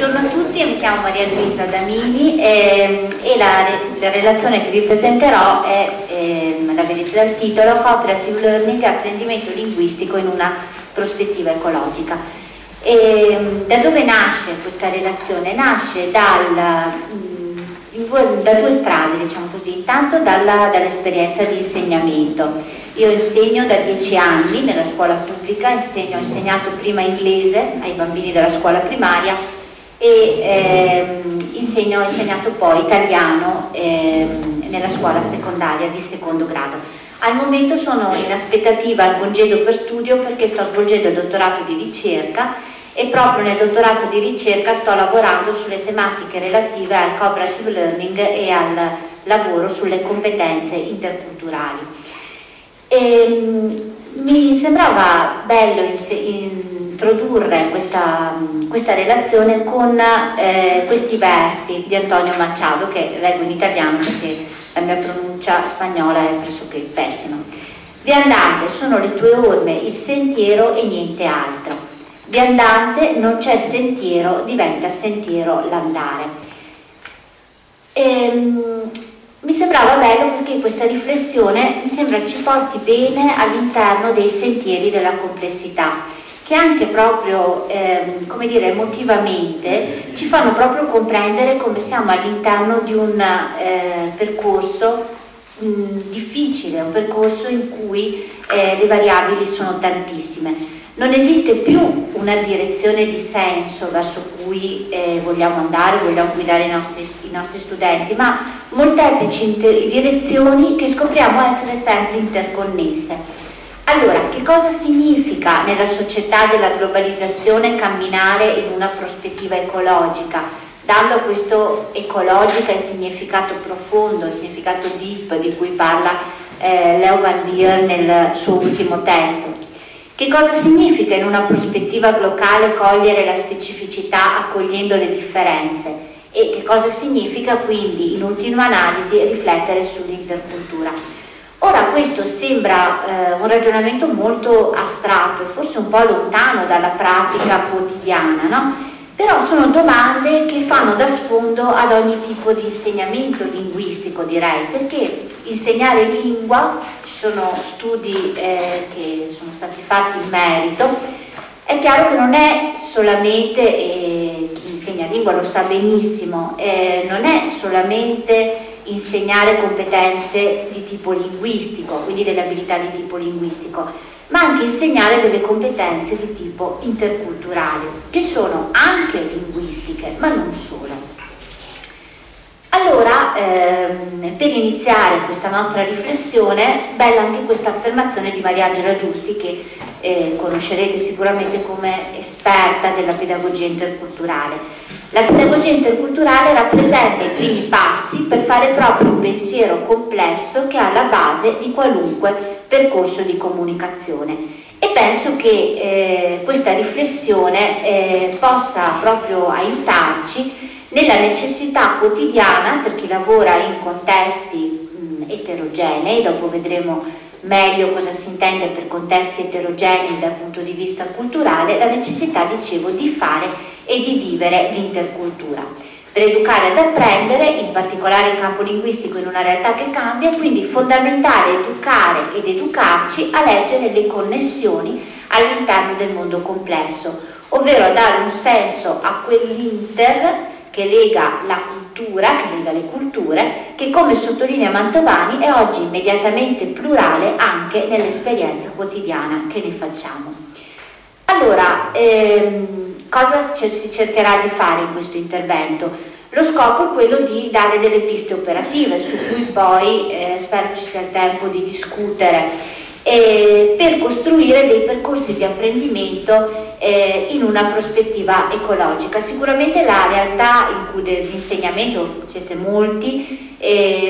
buongiorno a tutti, mi chiamo Maria Luisa Damini e, ehm, e la, la, relazione che vi presenterò è, eh, la vedete dal titolo, Cooperative Learning e apprendimento linguistico in una prospettiva ecologica. E, ehm, da dove nasce questa relazione? Nasce dal, due, da due strade, diciamo così, intanto dall'esperienza di insegnamento. Io insegno da dieci anni nella scuola pubblica, insegno, ho insegnato prima inglese ai bambini della scuola primaria e ehm, insegno, ho insegnato poi italiano ehm, nella scuola secondaria di secondo grado. Al momento sono in aspettativa al congedo per studio perché sto svolgendo il dottorato di ricerca e proprio nel dottorato di ricerca sto lavorando sulle tematiche relative al cooperative learning e al lavoro sulle competenze interculturali. E, ehm, mi sembrava bello introdurre questa, questa relazione con eh, questi versi di Antonio Machado che leggo in italiano perché la mia pronuncia spagnola è pressoché pessima. Viandante sono le tue orme, il sentiero e niente altro viandante non c'è sentiero, diventa sentiero l'andare. Ehm, mi sembrava bello perché questa riflessione mi sembra ci porti bene all'interno dei sentieri della complessità che anche proprio, ehm, come dire, emotivamente ci fanno proprio comprendere come siamo all'interno di un eh, percorso mh, difficile, un percorso in cui eh, le variabili sono tantissime. Non esiste più una direzione di senso verso cui eh, vogliamo andare, vogliamo guidare i nostri, i nostri studenti, ma molteplici direzioni che scopriamo essere sempre interconnesse. Allora, che cosa significa nella società della globalizzazione camminare in una prospettiva ecologica? Dando a questo ecologica il significato profondo, il significato deep di cui parla eh, Leo Van Dier nel suo ultimo testo. Che cosa significa in una prospettiva locale cogliere la specificità accogliendo le differenze? E che cosa significa quindi in ultima analisi riflettere sull'intercultura? Ora questo sembra eh, un ragionamento molto astratto forse un po' lontano dalla pratica quotidiana, no? però sono domande che fanno da sfondo ad ogni tipo di insegnamento linguistico direi, perché insegnare lingua, ci sono studi eh, che sono stati fatti in merito, è chiaro che non è solamente, eh, chi insegna lingua lo sa benissimo, eh, non è solamente insegnare competenze di tipo linguistico, quindi delle abilità di tipo linguistico, ma anche insegnare delle competenze di tipo interculturale, che sono anche linguistiche, ma non solo. Allora, ehm, per iniziare questa nostra riflessione, bella anche questa affermazione di Maria Angela Giusti, che eh, conoscerete sicuramente come esperta della pedagogia interculturale. La pedagogia interculturale rappresenta i primi passi per fare proprio un pensiero complesso che è alla base di qualunque percorso di comunicazione. E penso che eh, questa riflessione eh, possa proprio aiutarci nella necessità quotidiana per chi lavora in contesti mh, eterogenei, dopo vedremo meglio cosa si intende per contesti eterogenei dal punto di vista culturale, la necessità, dicevo, di fare e di vivere l'intercultura per educare ad apprendere, in particolare in campo linguistico in una realtà che cambia, quindi è fondamentale educare ed educarci a leggere le connessioni all'interno del mondo complesso, ovvero a dare un senso a quell'inter che lega la cultura, che lega le culture, che come sottolinea Mantovani è oggi immediatamente plurale anche nell'esperienza quotidiana che ne facciamo. Allora, ehm, Cosa si cercherà di fare in questo intervento? Lo scopo è quello di dare delle piste operative su cui poi eh, spero ci sia il tempo di discutere eh, per costruire dei percorsi di apprendimento eh, in una prospettiva ecologica. Sicuramente la realtà in cui dell'insegnamento, siete molti,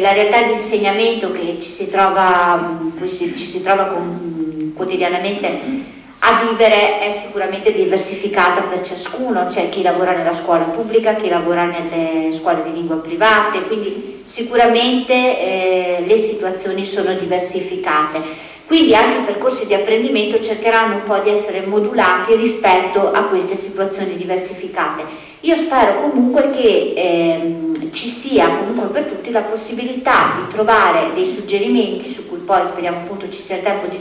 la realtà di insegnamento che ci si trova, ci si trova con, quotidianamente a vivere è sicuramente diversificata per ciascuno, c'è chi lavora nella scuola pubblica, chi lavora nelle scuole di lingua private, quindi sicuramente eh, le situazioni sono diversificate. Quindi anche i percorsi di apprendimento cercheranno un po' di essere modulati rispetto a queste situazioni diversificate Io spero comunque che ehm, ci sia comunque per tutti la possibilità di trovare dei suggerimenti su cui poi speriamo appunto ci sia il tempo di,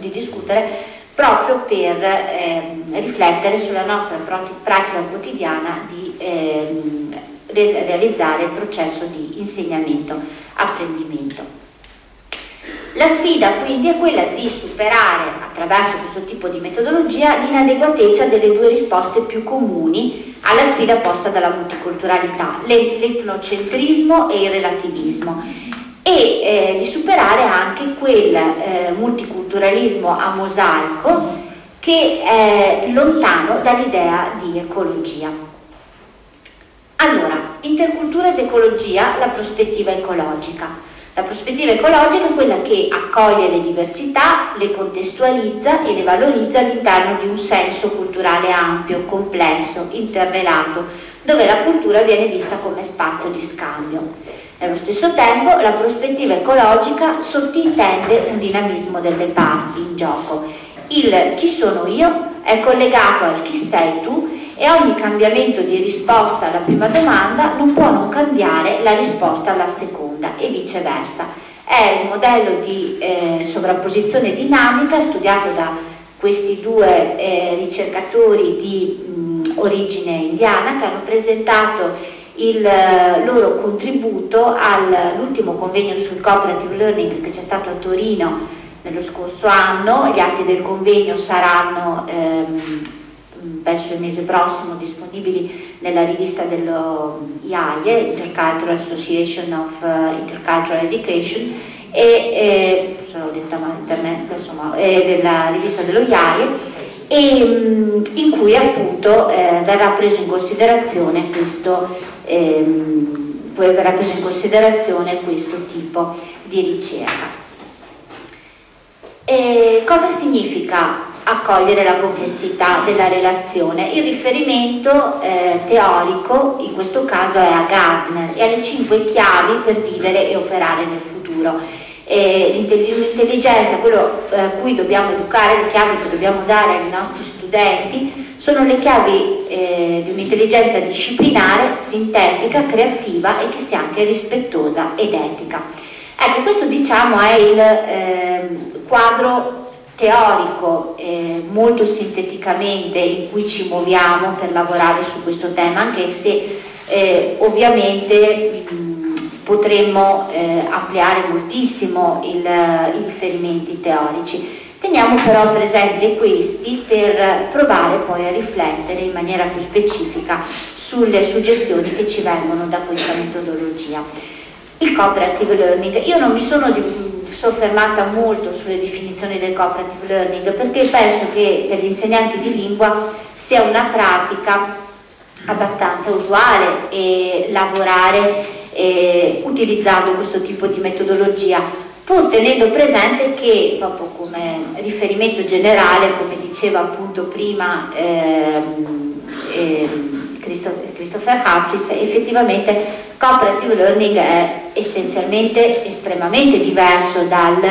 di discutere proprio per ehm, riflettere sulla nostra pratica quotidiana di ehm, realizzare il processo di insegnamento-apprendimento. La sfida quindi è quella di superare attraverso questo tipo di metodologia l'inadeguatezza delle due risposte più comuni alla sfida posta dalla multiculturalità, l'etnocentrismo e il relativismo e eh, di superare anche quel eh, multiculturalismo a mosaico che è lontano dall'idea di ecologia. Allora, intercultura ed ecologia, la prospettiva ecologica. La prospettiva ecologica è quella che accoglie le diversità, le contestualizza e le valorizza all'interno di un senso culturale ampio, complesso, interrelato, dove la cultura viene vista come spazio di scambio. Nello stesso tempo la prospettiva ecologica sottintende un dinamismo delle parti in gioco. Il chi sono io è collegato al chi sei tu e ogni cambiamento di risposta alla prima domanda non può non cambiare la risposta alla seconda e viceversa. È il modello di eh, sovrapposizione dinamica studiato da questi due eh, ricercatori di mh, origine indiana che hanno presentato il eh, loro contributo all'ultimo convegno sul cooperative learning che c'è stato a Torino nello scorso anno. Gli atti del convegno saranno ehm, penso il mese prossimo disponibili nella rivista dello IAIE, Intercultural Association of uh, Intercultural Education e, e l'ho detta male insomma, della rivista dello IAIE e mh, in cui appunto eh, verrà preso in considerazione questo ehm, verrà preso in considerazione questo tipo di ricerca. E cosa significa accogliere la complessità della relazione. Il riferimento eh, teorico in questo caso è a Gardner e alle cinque chiavi per vivere e operare nel futuro. L'intelligenza, quello a eh, cui dobbiamo educare, le chiavi che dobbiamo dare ai nostri studenti, sono le chiavi eh, di un'intelligenza disciplinare, sintetica, creativa e che sia anche rispettosa ed etica. Ecco, questo diciamo è il eh, quadro teorico eh, molto sinteticamente in cui ci muoviamo per lavorare su questo tema, anche se eh, ovviamente mh, potremmo eh, ampliare moltissimo il, i riferimenti teorici. Teniamo però presenti questi per provare poi a riflettere in maniera più specifica sulle suggestioni che ci vengono da questa metodologia. Il cooperative learning, io non mi sono soffermata molto sulle definizioni del cooperative learning perché penso che per gli insegnanti di lingua sia una pratica abbastanza usuale e lavorare eh, utilizzando questo tipo di metodologia pur tenendo presente che proprio come riferimento generale come diceva appunto prima ehm, ehm, Christopher Humphries, effettivamente cooperative learning è essenzialmente estremamente diverso dal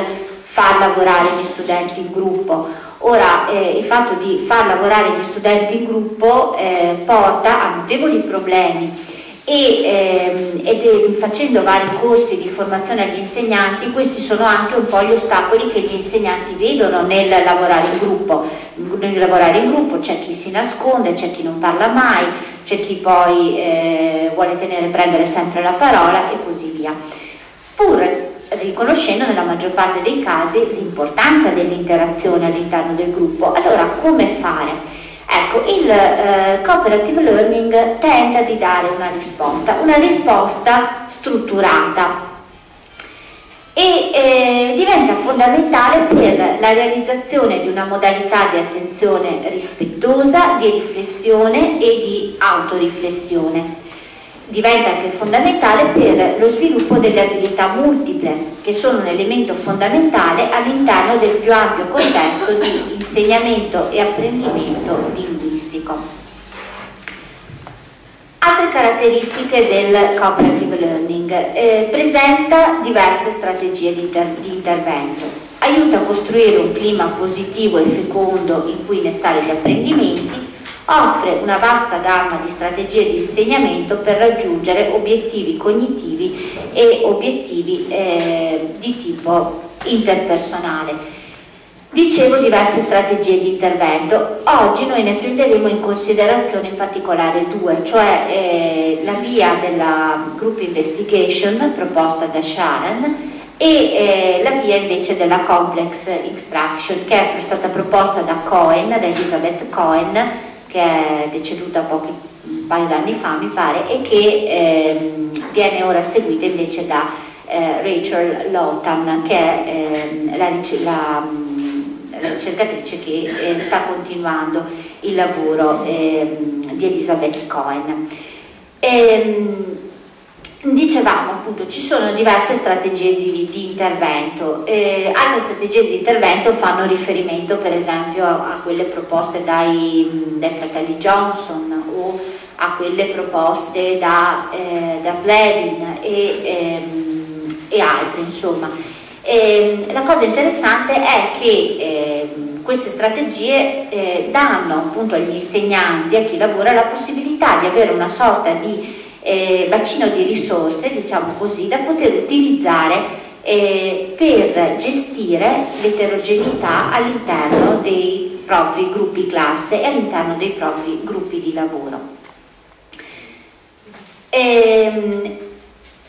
far lavorare gli studenti in gruppo. Ora, eh, il fatto di far lavorare gli studenti in gruppo eh, porta a notevoli problemi e, ehm, ed facendo vari corsi di formazione agli insegnanti questi sono anche un po' gli ostacoli che gli insegnanti vedono nel lavorare in gruppo. Nel lavorare in gruppo c'è chi si nasconde, c'è chi non parla mai c'è chi poi eh, vuole tenere, prendere sempre la parola e così via. Pur riconoscendo nella maggior parte dei casi l'importanza dell'interazione all'interno del gruppo. Allora come fare? Ecco, il eh, cooperative learning tenta di dare una risposta, una risposta strutturata. E eh, diventa fondamentale per la realizzazione di una modalità di attenzione rispettosa, di riflessione e di autoriflessione diventa anche fondamentale per lo sviluppo delle abilità multiple, che sono un elemento fondamentale all'interno del più ampio contesto di insegnamento e apprendimento linguistico. Altre caratteristiche del cooperative learning. Eh, presenta diverse strategie di, inter di intervento. Aiuta a costruire un clima positivo e fecondo in cui innestare gli apprendimenti, offre una vasta gamma di strategie di insegnamento per raggiungere obiettivi cognitivi e obiettivi eh, di tipo interpersonale. Dicevo diverse strategie di intervento, oggi noi ne prenderemo in considerazione in particolare due, cioè eh, la via della Group Investigation proposta da Sharon e eh, la via invece della Complex Extraction che è stata proposta da Cohen, da Elizabeth Cohen, che è deceduta pochi, un paio d'anni fa mi pare, e che eh, viene ora seguita invece da eh, Rachel Lotan, che è ehm, la, la ricercatrice che eh, sta continuando il lavoro eh, di Elisabeth Cohen. E, ehm, dicevamo appunto ci sono diverse strategie di, di intervento, eh, altre strategie di intervento fanno riferimento per esempio a, a quelle proposte dai, dai, fratelli Johnson o a quelle proposte da, eh, da Slevin e, ehm, e altri insomma. E ehm, la cosa interessante è che eh, queste strategie eh, danno appunto agli insegnanti, a chi lavora, la possibilità di avere una sorta di eh, bacino di risorse, diciamo così, da poter utilizzare eh, per gestire l'eterogeneità all'interno dei propri gruppi classe e all'interno dei propri gruppi di lavoro. Ehm,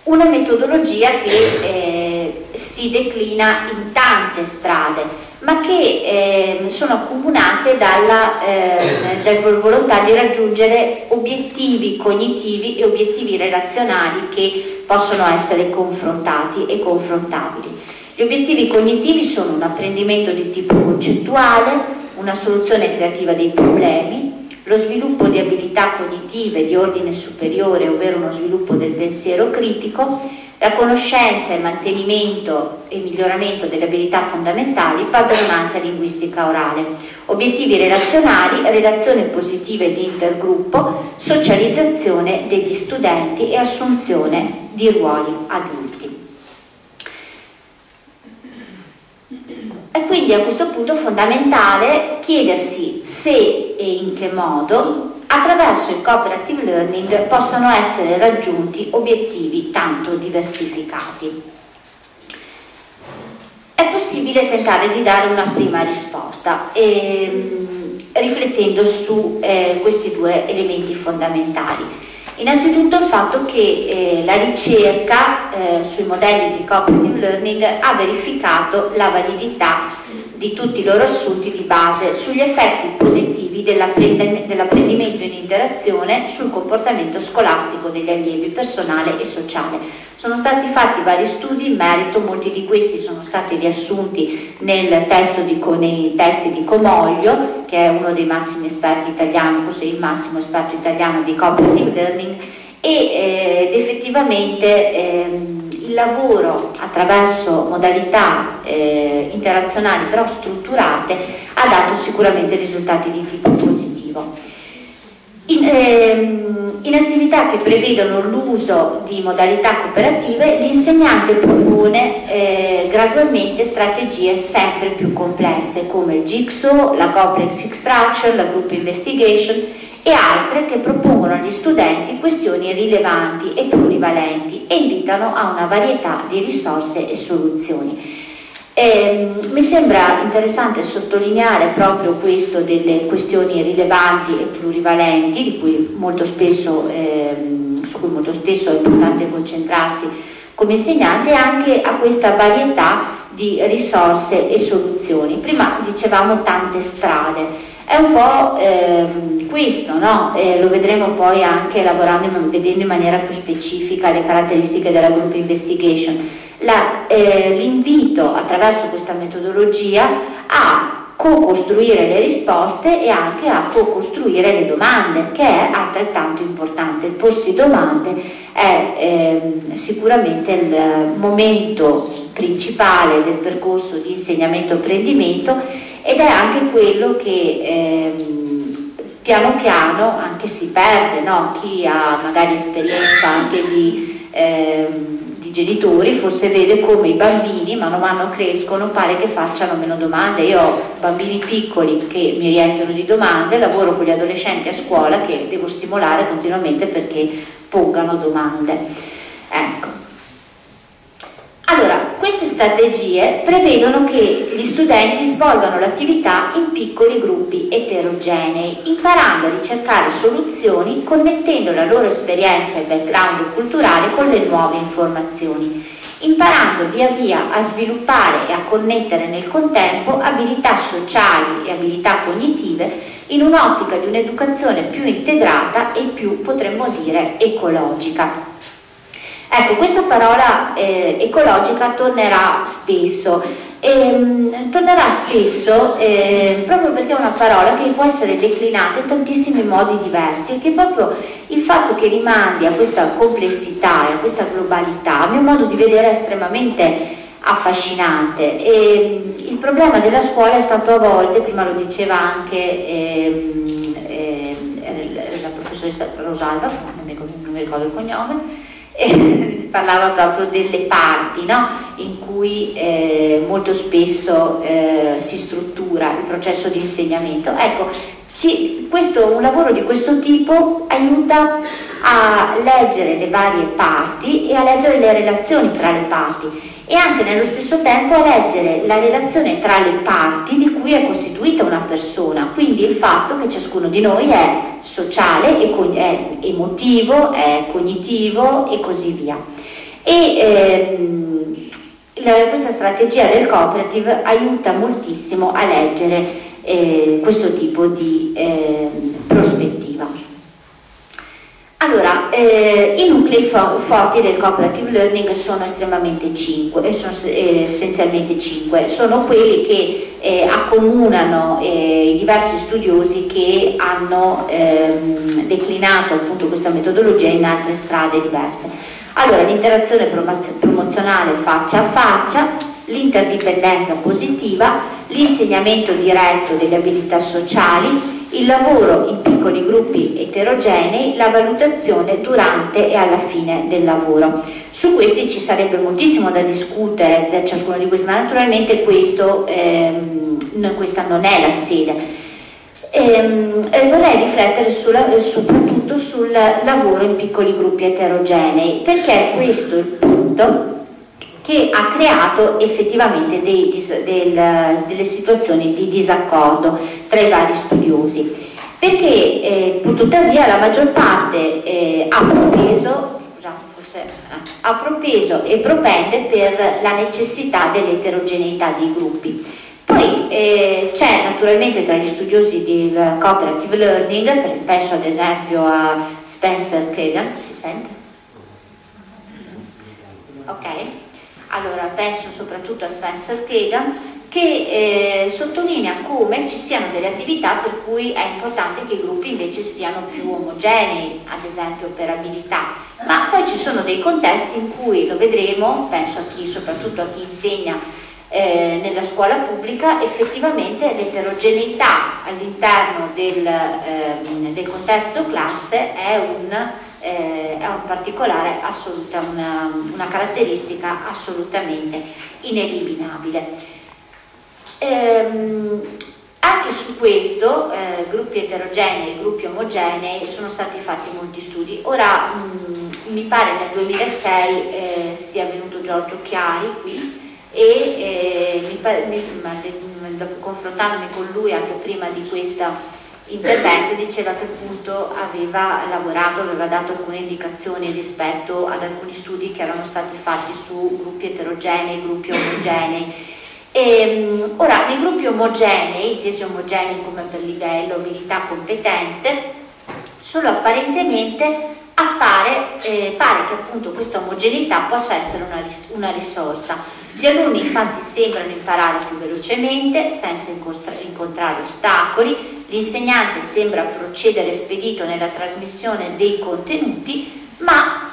una metodologia che eh, si declina in tante strade, ma che eh, sono accomunate dalla, eh, volontà di raggiungere obiettivi cognitivi e obiettivi relazionali che possono essere confrontati e confrontabili. Gli obiettivi cognitivi sono un apprendimento di tipo concettuale, una soluzione creativa dei problemi, lo sviluppo di abilità cognitive di ordine superiore, ovvero uno sviluppo del pensiero critico, la conoscenza e mantenimento e miglioramento delle abilità fondamentali, padronanza linguistica orale, obiettivi relazionali, relazione positiva di intergruppo, socializzazione degli studenti e assunzione di ruoli adulti. E quindi a questo punto è fondamentale chiedersi se e in che modo attraverso il cooperative learning possano essere raggiunti obiettivi tanto diversificati. È possibile tentare di dare una prima risposta ehm, riflettendo su eh, questi due elementi fondamentali. Innanzitutto il fatto che eh, la ricerca eh, sui modelli di cooperative learning ha verificato la validità di tutti i loro assunti di base sugli effetti positivi dell'apprendimento in interazione sul comportamento scolastico degli allievi personale e sociale. Sono stati fatti vari studi in merito, molti di questi sono stati riassunti nel testo di, nei testi di Comoglio, che è uno dei massimi esperti italiani, forse il massimo esperto italiano di cooperative learning, e eh, effettivamente eh, il lavoro attraverso modalità eh, interazionali però strutturate ha dato sicuramente risultati di tipo positivo. In, ehm, in, attività che prevedono l'uso di modalità cooperative, l'insegnante propone eh, gradualmente strategie sempre più complesse come il Jigsaw, la Complex Extraction, la Group Investigation e altre che propongono agli studenti questioni rilevanti e plurivalenti e invitano a una varietà di risorse e soluzioni. Eh, mi sembra interessante sottolineare proprio questo delle questioni rilevanti e plurivalenti, cui spesso, eh, su cui molto spesso è importante concentrarsi come insegnante, e anche a questa varietà di risorse e soluzioni. Prima dicevamo tante strade, è un po' eh, questo, no? eh, lo vedremo poi anche lavorando, vedendo in maniera più specifica le caratteristiche della group investigation eh, l'invito attraverso questa metodologia a co-costruire le risposte e anche a co-costruire le domande, che è altrettanto importante. Porsi domande è eh, sicuramente il momento principale del percorso di insegnamento-apprendimento ed è anche quello che eh, piano piano anche si perde, no? chi ha magari esperienza anche di... Eh, genitori, forse vede come i bambini mano a mano crescono, pare che facciano meno domande. Io ho bambini piccoli che mi riempiono di domande, lavoro con gli adolescenti a scuola che devo stimolare continuamente perché pongano domande. Ecco. Strategie prevedono che gli studenti svolgano l'attività in piccoli gruppi eterogenei, imparando a ricercare soluzioni connettendo la loro esperienza e background culturale con le nuove informazioni, imparando via via a sviluppare e a connettere nel contempo abilità sociali e abilità cognitive in un'ottica di un'educazione più integrata e più, potremmo dire, ecologica. Ecco, questa parola eh, ecologica tornerà spesso, e, ehm, tornerà spesso eh, proprio perché è una parola che può essere declinata in tantissimi modi diversi e che proprio il fatto che rimandi a questa complessità e a questa globalità, a mio modo di vedere, è estremamente affascinante. E, il problema della scuola è stato a volte, prima lo diceva anche eh, eh, la professoressa Rosalba, non mi ricordo il cognome, eh, parlava proprio delle parti no? in cui eh, molto spesso eh, si struttura il processo di insegnamento. Ecco, ci, questo, un lavoro di questo tipo aiuta a leggere le varie parti e a leggere le relazioni tra le parti e anche nello stesso tempo a leggere la relazione tra le parti di cui è costituita una persona, quindi il fatto che ciascuno di noi è sociale, è emotivo, è cognitivo e così via. E ehm, la, questa strategia del cooperative aiuta moltissimo a leggere eh, questo tipo di eh, prospettiva. Allora, eh, i nuclei fo forti del cooperative learning sono estremamente cinque, sono eh, essenzialmente cinque, sono quelli che eh, accomunano eh, i diversi studiosi che hanno ehm, declinato appunto questa metodologia in altre strade diverse. Allora, l'interazione promozionale faccia a faccia, l'interdipendenza positiva, l'insegnamento diretto delle abilità sociali, il lavoro in piccoli gruppi eterogenei, la valutazione durante e alla fine del lavoro. Su questi ci sarebbe moltissimo da discutere per ciascuno di questi, ma naturalmente questo, ehm, questa non è la sede. Ehm, vorrei riflettere sulla, soprattutto sul lavoro in piccoli gruppi eterogenei, perché è questo il punto che ha creato effettivamente dei, del, delle situazioni di disaccordo tra i vari studiosi perché eh, tuttavia la maggior parte eh, ha, propeso, eh, ha propeso e propende per la necessità dell'eterogeneità dei gruppi. Poi eh, c'è naturalmente tra gli studiosi del cooperative learning, penso ad esempio a Spencer Kagan, si sente? Ok? Allora penso soprattutto a Spencer Kagan, che eh, sottolinea come ci siano delle attività per cui è importante che i gruppi invece siano più omogenei, ad esempio per abilità, ma poi ci sono dei contesti in cui, lo vedremo, penso a chi, soprattutto a chi insegna eh, nella scuola pubblica, effettivamente l'eterogeneità all'interno del, eh, del contesto classe è un eh, è un particolare assoluta, una, una caratteristica assolutamente ineliminabile. Ehm, anche su questo, eh, gruppi eterogenei e gruppi omogenei, sono stati fatti molti studi. Ora, mh, mi pare nel 2006 eh, sia venuto Giorgio Chiari qui e eh, mi mi, confrontandomi con lui anche prima di questa intervento diceva che appunto aveva lavorato, aveva dato alcune indicazioni rispetto ad alcuni studi che erano stati fatti su gruppi eterogenei, gruppi omogenei. E, ehm, ora, nei gruppi omogenei, intesi omogenei come per livello, abilità, competenze, solo apparentemente appare, eh, pare che appunto questa omogeneità possa essere una, una risorsa. Gli alunni infatti sembrano imparare più velocemente, senza incontrare ostacoli, L'insegnante sembra procedere spedito nella trasmissione dei contenuti, ma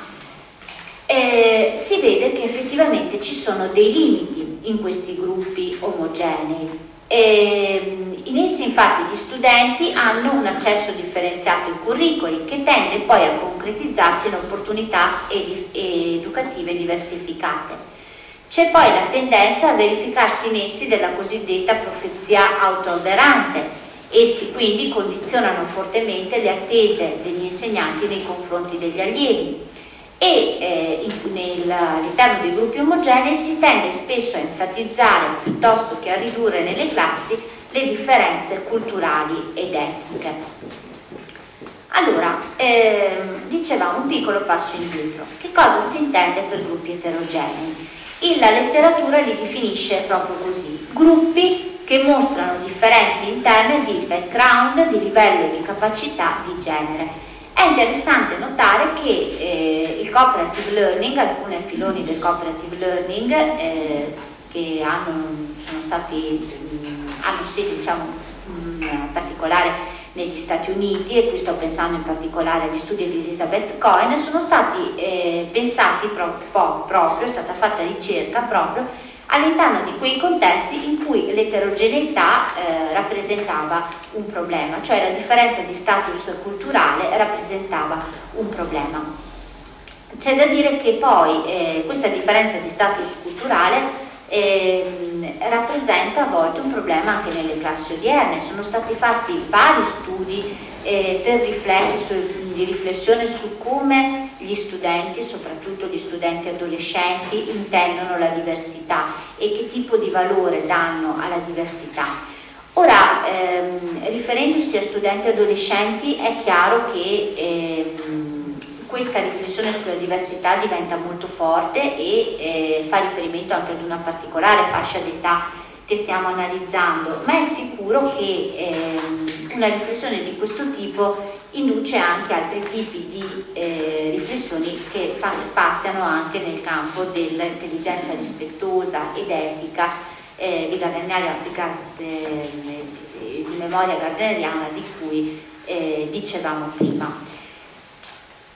eh, si vede che effettivamente ci sono dei limiti in questi gruppi omogenei E, in essi infatti gli studenti hanno un accesso differenziato ai curricoli che tende poi a concretizzarsi in opportunità ed educative diversificate. C'è poi la tendenza a verificarsi in essi della cosiddetta profezia autoavverante. Essi quindi condizionano fortemente le attese degli insegnanti nei confronti degli allievi e eh, all'interno dei gruppi omogenei si tende spesso a enfatizzare piuttosto che a ridurre nelle classi le differenze culturali ed etniche. Allora, eh, dicevamo un piccolo passo indietro. Che cosa si intende per gruppi eterogenei? E la letteratura li definisce proprio così, gruppi che mostrano differenze interne di background, di livello di capacità, di genere. È interessante notare che eh, il cooperative learning, alcuni filoni del cooperative learning eh, che hanno, stati, mm, hanno sede diciamo, particolare negli Stati Uniti, e qui sto pensando in particolare agli studi di Elizabeth Cohen, sono stati eh, pensati pro, pro, proprio, è stata fatta ricerca proprio all'interno di quei contesti in cui l'eterogeneità eh, rappresentava un problema, cioè la differenza di status culturale rappresentava un problema. C'è da dire che poi eh, questa differenza di status culturale eh, rappresenta a volte un problema anche nelle classi odierne. Sono stati fatti vari studi eh, per su, di riflessione su come gli studenti, soprattutto gli studenti adolescenti, intendono la diversità e che tipo di valore danno alla diversità. Ora, ehm, riferendosi a studenti adolescenti, è chiaro che ehm, questa riflessione sulla diversità diventa molto forte e eh, fa riferimento anche ad una particolare fascia d'età che stiamo analizzando, ma è sicuro che eh, una riflessione di questo tipo induce anche altri tipi di eh, riflessioni che fa, spaziano anche nel campo dell'intelligenza rispettosa ed etica eh, di, di, di memoria gardneriana di cui eh, dicevamo prima.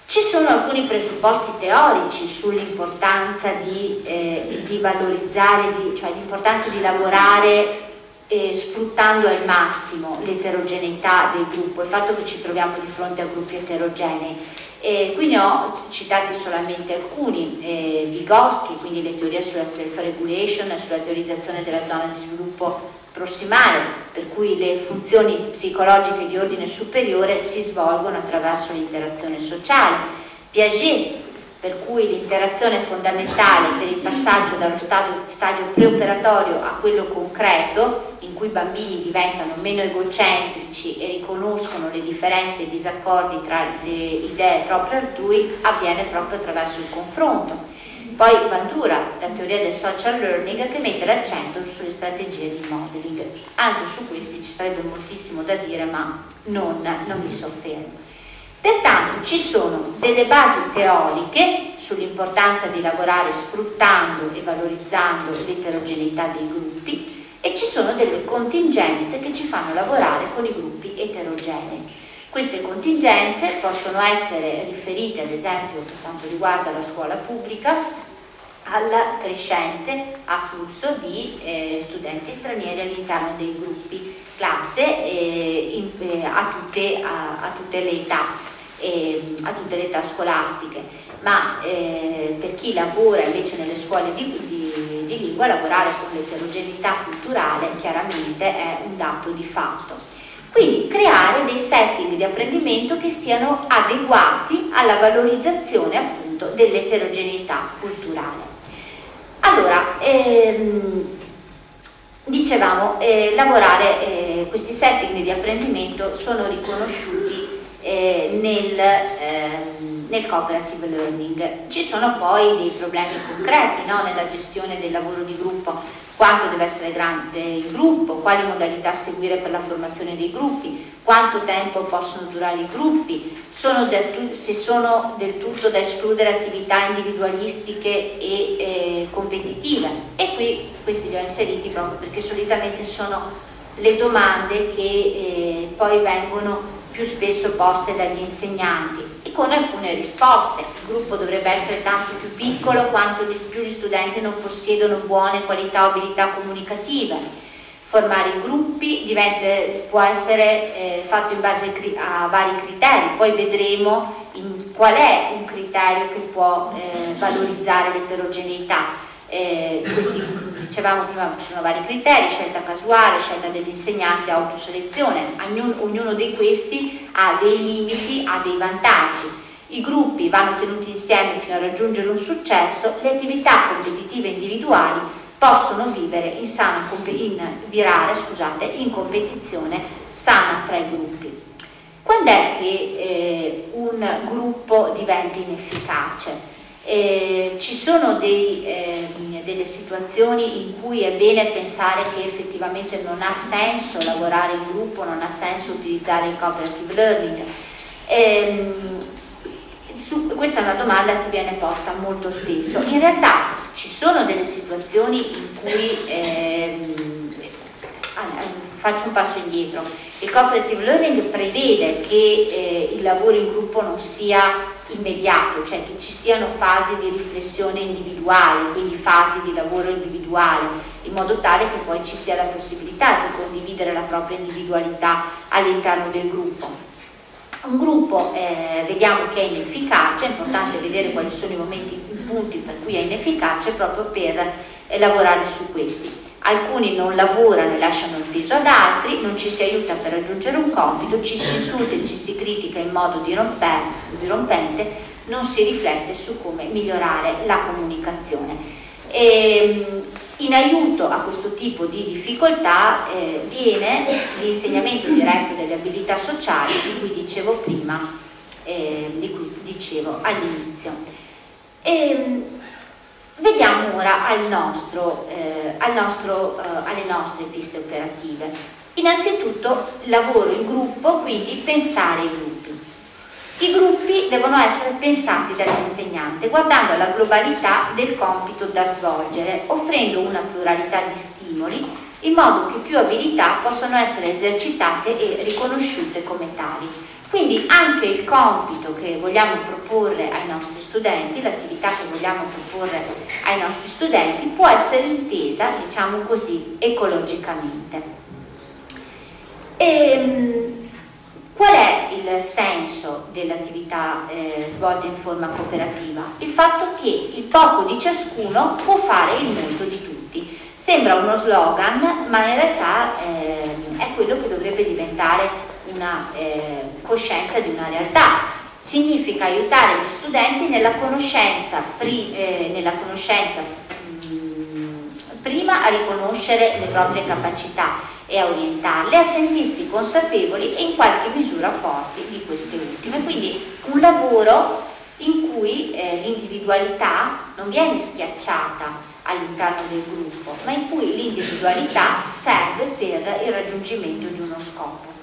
Ci sono alcuni presupposti teorici sull'importanza di, eh, di, valorizzare, di, cioè l'importanza di lavorare eh, sfruttando al massimo l'eterogeneità del gruppo, il fatto che ci troviamo di fronte a gruppi eterogenei. E qui ne ho citati solamente alcuni, eh, Vygotsky, quindi le teorie sulla self-regulation, sulla teorizzazione della zona di sviluppo prossimale, per cui le funzioni psicologiche di ordine superiore si svolgono attraverso l'interazione sociale. Piaget, per cui l'interazione è fondamentale per il passaggio dallo stadio, stadio preoperatorio a quello concreto, in cui i bambini diventano meno egocentrici e riconoscono le differenze e i disaccordi tra le idee proprio altrui, avviene proprio attraverso il confronto poi Bandura, la teoria del social learning, che mette l'accento sulle strategie di modeling. Anche su questi ci sarebbe moltissimo da dire, ma non, non mi soffermo. Pertanto ci sono delle basi teoriche sull'importanza di lavorare sfruttando e valorizzando l'eterogeneità dei gruppi e ci sono delle contingenze che ci fanno lavorare con i gruppi eterogenei. Queste contingenze possono essere riferite ad esempio per quanto riguarda la scuola pubblica al crescente afflusso di eh, studenti stranieri all'interno dei gruppi classe eh, in, eh, a, tutte, a, a, tutte, le età, ehm, a tutte le età scolastiche, ma eh, per chi lavora invece nelle scuole di, di, di lingua lavorare con l'eterogeneità culturale chiaramente è un dato di fatto. Quindi creare dei setting di apprendimento che siano adeguati alla valorizzazione appunto dell'eterogeneità culturale. Allora, ehm, dicevamo, eh, lavorare, eh, questi setting di apprendimento sono riconosciuti eh, nel, ehm, nel, cooperative learning. Ci sono poi dei problemi concreti no? nella gestione del lavoro di gruppo, quanto deve essere grande il gruppo, quali modalità seguire per la formazione dei gruppi, quanto tempo possono durare i gruppi, sono se sono del tutto da escludere attività individualistiche e eh, competitive. E qui questi li ho inseriti proprio perché solitamente sono le domande che eh, poi vengono più spesso poste dagli insegnanti e con alcune risposte. Il gruppo dovrebbe essere tanto più piccolo quanto più gli studenti non possiedono buone qualità o abilità comunicative formare i gruppi diventa, può essere eh, fatto in base a vari criteri, poi vedremo qual è un criterio che può eh, valorizzare l'eterogeneità. Eh, questi, dicevamo prima, ci sono vari criteri, scelta casuale, scelta dell'insegnante, autoselezione, ognuno, ognuno di questi ha dei limiti, ha dei vantaggi. I gruppi vanno tenuti insieme fino a raggiungere un successo, le attività competitive individuali possono vivere in, sana, in, virare, scusate, in competizione sana tra i gruppi. Quando è che eh, un gruppo diventa inefficace? Eh, ci sono dei, eh, delle situazioni in cui è bene pensare che effettivamente non ha senso lavorare in gruppo, non ha senso utilizzare il cooperative learning. Eh, su, questa è una domanda che viene posta molto spesso. In realtà ci sono delle situazioni in cui ehm, faccio un passo indietro. Il cooperative learning prevede che eh, il lavoro in gruppo non sia immediato, cioè che ci siano fasi di riflessione individuale, quindi fasi di lavoro individuale, in modo tale che poi ci sia la possibilità di condividere la propria individualità all'interno del gruppo. Un gruppo eh, vediamo che è inefficace, è importante vedere quali sono i momenti, i punti per cui è inefficace proprio per eh, lavorare su questi alcuni non lavorano e lasciano il peso ad altri, non ci si aiuta per raggiungere un compito, ci si insulta e ci si critica in modo dirompente, non si riflette su come migliorare la comunicazione. E, ehm, in aiuto a questo tipo di difficoltà eh, viene l'insegnamento diretto delle abilità sociali di cui dicevo prima, eh, di cui dicevo all'inizio. Vediamo ora al nostro, eh, al nostro, eh, alle nostre piste operative. Innanzitutto lavoro in gruppo, quindi pensare ai gruppi. I gruppi devono essere pensati dall'insegnante guardando alla globalità del compito da svolgere, offrendo una pluralità di stimoli in modo che più abilità possano essere esercitate e riconosciute come tali. Quindi anche il compito che vogliamo proporre ai nostri studenti, l'attività che vogliamo proporre ai nostri studenti può essere intesa, diciamo così, ecologicamente. E, ehm, qual è il senso dell'attività eh, svolta in forma cooperativa? Il fatto che il poco di ciascuno può fare il molto di tutti. Sembra uno slogan, ma in realtà eh, è quello che dovrebbe diventare una eh, coscienza di una realtà. Significa aiutare gli studenti nella conoscenza, pri, eh, nella conoscenza mh, mm, prima a riconoscere le proprie capacità e a orientarle, a sentirsi consapevoli e in qualche misura forti di queste ultime. Quindi un lavoro in cui eh, l'individualità non viene schiacciata all'interno del gruppo, ma in cui l'individualità serve per il raggiungimento di uno scopo.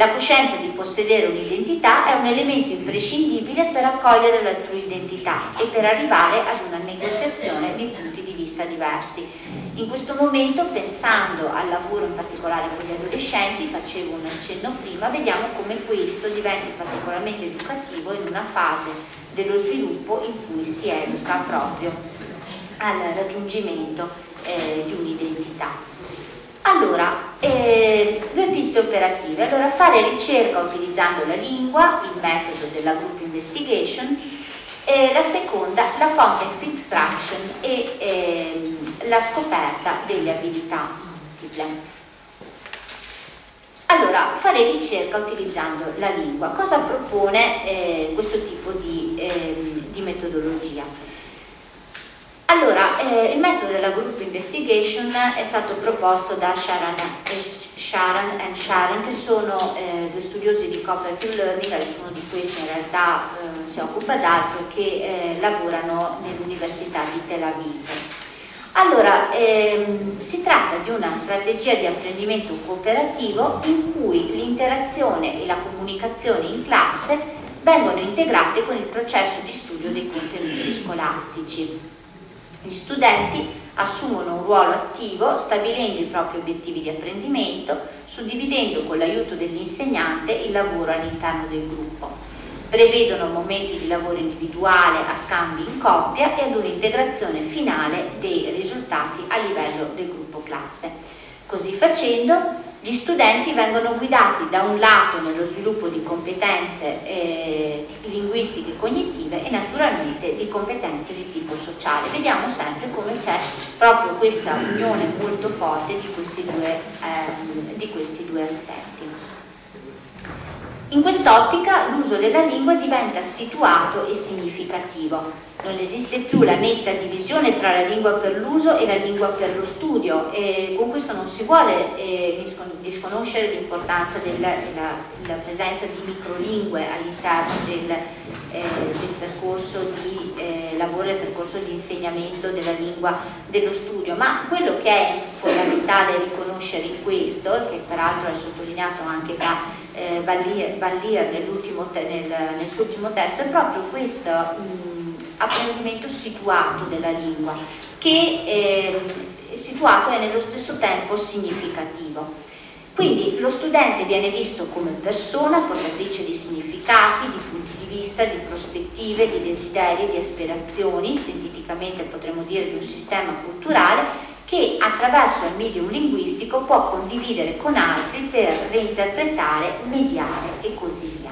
La coscienza di possedere un'identità è un elemento imprescindibile per accogliere la tua identità e per arrivare ad una negoziazione di punti di vista diversi. In questo momento, pensando al lavoro in particolare con gli adolescenti, facevo un accenno prima, vediamo come questo diventi particolarmente educativo in una fase dello sviluppo in cui si educa proprio al raggiungimento eh, di un'identità. Allora, eh, due piste operative. Allora, fare ricerca utilizzando la lingua, il metodo della group investigation, e la seconda, la context extraction e eh, la scoperta delle abilità multiple. Allora, fare ricerca utilizzando la lingua. Cosa propone eh, questo tipo di, ehm, di metodologia? Eh, il metodo della group investigation è stato proposto da Sharon, eh, Sharon and Sharon, che sono eh, due studiosi di cooperative learning, adesso uno di questi in realtà eh, si occupa d'altro, che eh, lavorano nell'Università di Tel Aviv. Allora, ehm, si tratta di una strategia di apprendimento cooperativo in cui l'interazione e la comunicazione in classe vengono integrate con il processo di studio dei contenuti scolastici. Gli studenti assumono un ruolo attivo stabilendo i propri obiettivi di apprendimento, suddividendo con l'aiuto dell'insegnante il lavoro all'interno del gruppo. Prevedono momenti di lavoro individuale a scambi in coppia e ad un'integrazione finale dei risultati a livello del gruppo classe. Così facendo gli studenti vengono guidati da un lato nello sviluppo di competenze eh, linguistiche cognitive e naturalmente di competenze di tipo sociale. Vediamo sempre come c'è proprio questa unione molto forte di questi due, eh, di questi due aspetti. In quest'ottica l'uso della lingua diventa situato e significativo. Non esiste più la netta divisione tra la lingua per l'uso e la lingua per lo studio e con questo non si vuole eh, disconoscere l'importanza della, della, della, presenza di microlingue all'interno del, eh, del, percorso di eh, lavoro e del percorso di insegnamento della lingua dello studio, ma quello che è fondamentale riconoscere in questo, che peraltro è sottolineato anche da eh, Vallier, Vallier nel, nel, suo ultimo testo è proprio questo mh, apprendimento situato della lingua che eh, situato è nello stesso tempo significativo. Quindi lo studente viene visto come persona portatrice di significati, di punti di vista, di prospettive, di desideri, di aspirazioni, sinteticamente potremmo dire di un sistema culturale che attraverso il medium linguistico può condividere con altri per reinterpretare, mediare e così via.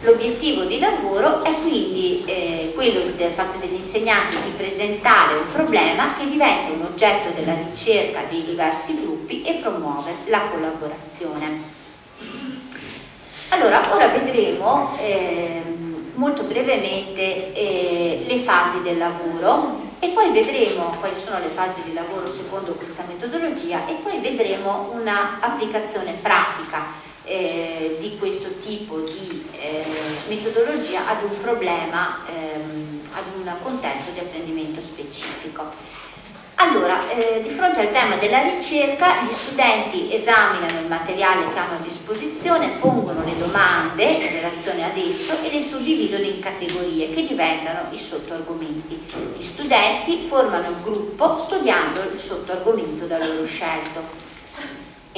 L'obiettivo di lavoro è quindi eh, quello da parte degli insegnanti di presentare un problema che diventa un oggetto della ricerca dei diversi gruppi e promuove la collaborazione. Allora, ora vedremo eh, molto brevemente eh, le fasi del lavoro e poi vedremo quali sono le fasi di lavoro secondo questa metodologia e poi vedremo un'applicazione pratica eh, di questo tipo di eh, metodologia ad un problema, ehm, ad un contesto di apprendimento specifico. Allora, eh, di fronte al tema della ricerca, gli studenti esaminano il materiale che hanno a disposizione, pongono le domande in relazione ad esso e le suddividono in categorie che diventano i sottoargomenti. Gli studenti formano il gruppo studiando il sottoargomento da loro scelto.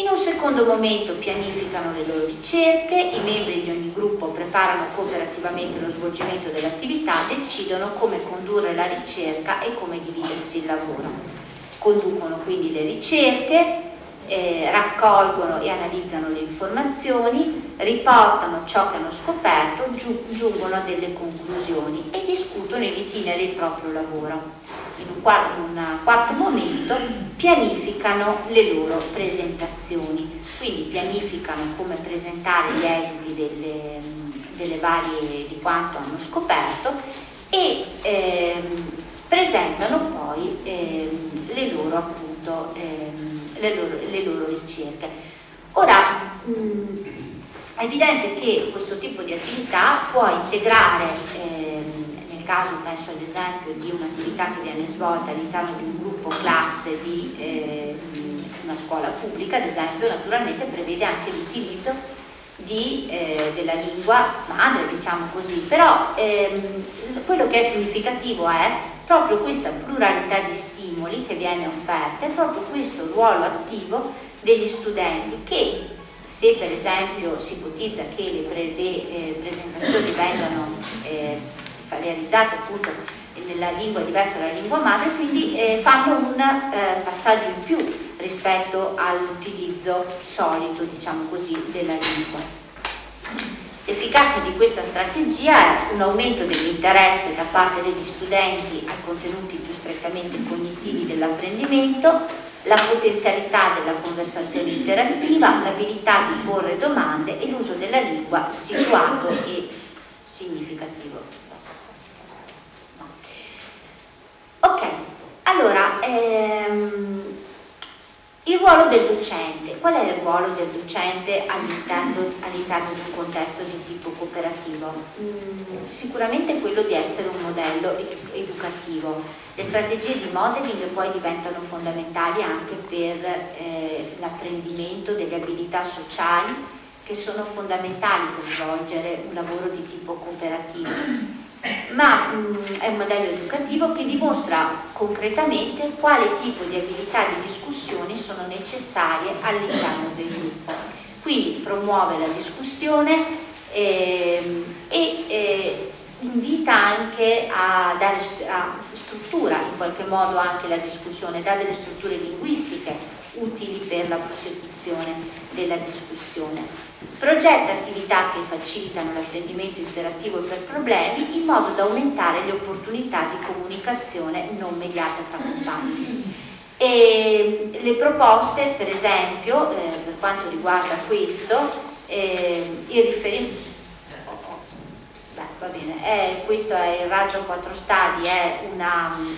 In un secondo momento pianificano le loro ricerche, i membri di ogni gruppo preparano cooperativamente lo svolgimento dell'attività, decidono come condurre la ricerca e come dividersi il lavoro. Conducono quindi le ricerche, eh, raccolgono e analizzano le informazioni, riportano ciò che hanno scoperto, giu giungono a delle conclusioni e discutono in itinere il proprio lavoro in un, in un quarto momento pianificano le loro presentazioni, quindi pianificano come presentare gli esiti delle, delle varie, di quanto hanno scoperto e ehm, presentano poi ehm, le, loro, appunto, ehm, le, loro, le, loro, ricerche. Ora, mh, è evidente che questo tipo di attività può integrare ehm, caso penso ad esempio di un'attività che viene svolta all'interno di un gruppo classe di eh, una scuola pubblica, ad esempio, naturalmente prevede anche l'utilizzo eh, della lingua madre, diciamo così, però ehm, quello che è significativo è proprio questa pluralità di stimoli che viene offerta e proprio questo ruolo attivo degli studenti che se per esempio si ipotizza che le, pre le eh, presentazioni vengano eh, realizzate appunto nella lingua diversa dalla lingua madre, quindi eh, fanno un eh, passaggio in più rispetto all'utilizzo solito, diciamo così, della lingua. L'efficacia di questa strategia è un aumento dell'interesse da parte degli studenti ai contenuti più strettamente cognitivi dell'apprendimento, la potenzialità della conversazione interattiva, l'abilità di porre domande e l'uso della lingua situato e significativo. Ok, allora, ehm, il ruolo del docente, qual è il ruolo del docente all'interno all di un contesto di tipo cooperativo? Mm, sicuramente quello di essere un modello educativo. Le strategie di modeling poi diventano fondamentali anche per eh, l'apprendimento delle abilità sociali che sono fondamentali per svolgere un lavoro di tipo cooperativo ma mh, mm, è un modello educativo che dimostra concretamente quale tipo di abilità di discussione sono necessarie all'interno del gruppo. Quindi promuove la discussione ehm, e eh, invita invita anche a dare a struttura in qualche modo anche la discussione, dà delle strutture linguistiche utili per la prosecuzione della discussione. Progetta attività che facilitano l'apprendimento interattivo per problemi in modo da aumentare le opportunità di comunicazione non mediata tra compagni. E le proposte, per esempio, eh, per quanto riguarda questo, eh, il riferimento va bene, è, questo è il raggio 4 stadi, è una um,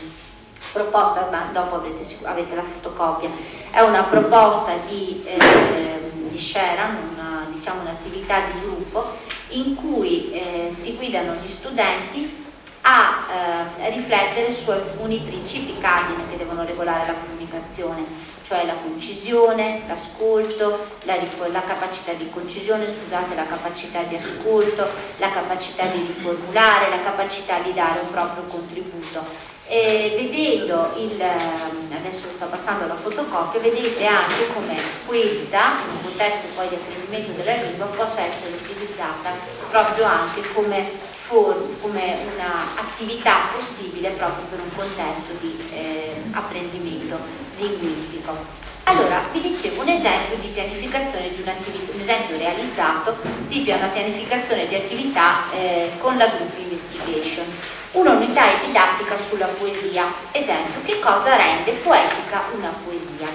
proposta, ma dopo avete, avete, la fotocopia, è una proposta di, eh, di Sharon, una, diciamo un'attività di gruppo in cui eh, si guidano gli studenti a eh, riflettere su alcuni principi cardine che devono regolare la comunicazione cioè la concisione, l'ascolto, la, la, capacità di concisione, scusate, la capacità di ascolto, la capacità di riformulare, la capacità di dare un proprio contributo. E vedendo il, ehm, adesso sto passando la fotocopia, vedete anche come questa, in un contesto poi di apprendimento della lingua, possa essere utilizzata proprio anche come, come un'attività possibile proprio per un contesto di eh, apprendimento linguistico. Allora, vi dicevo un esempio di pianificazione di un'attività, un esempio realizzato di una pianificazione di attività eh, con la Group Investigation. Un'unità didattica sulla poesia. Esempio, che cosa rende poetica una poesia?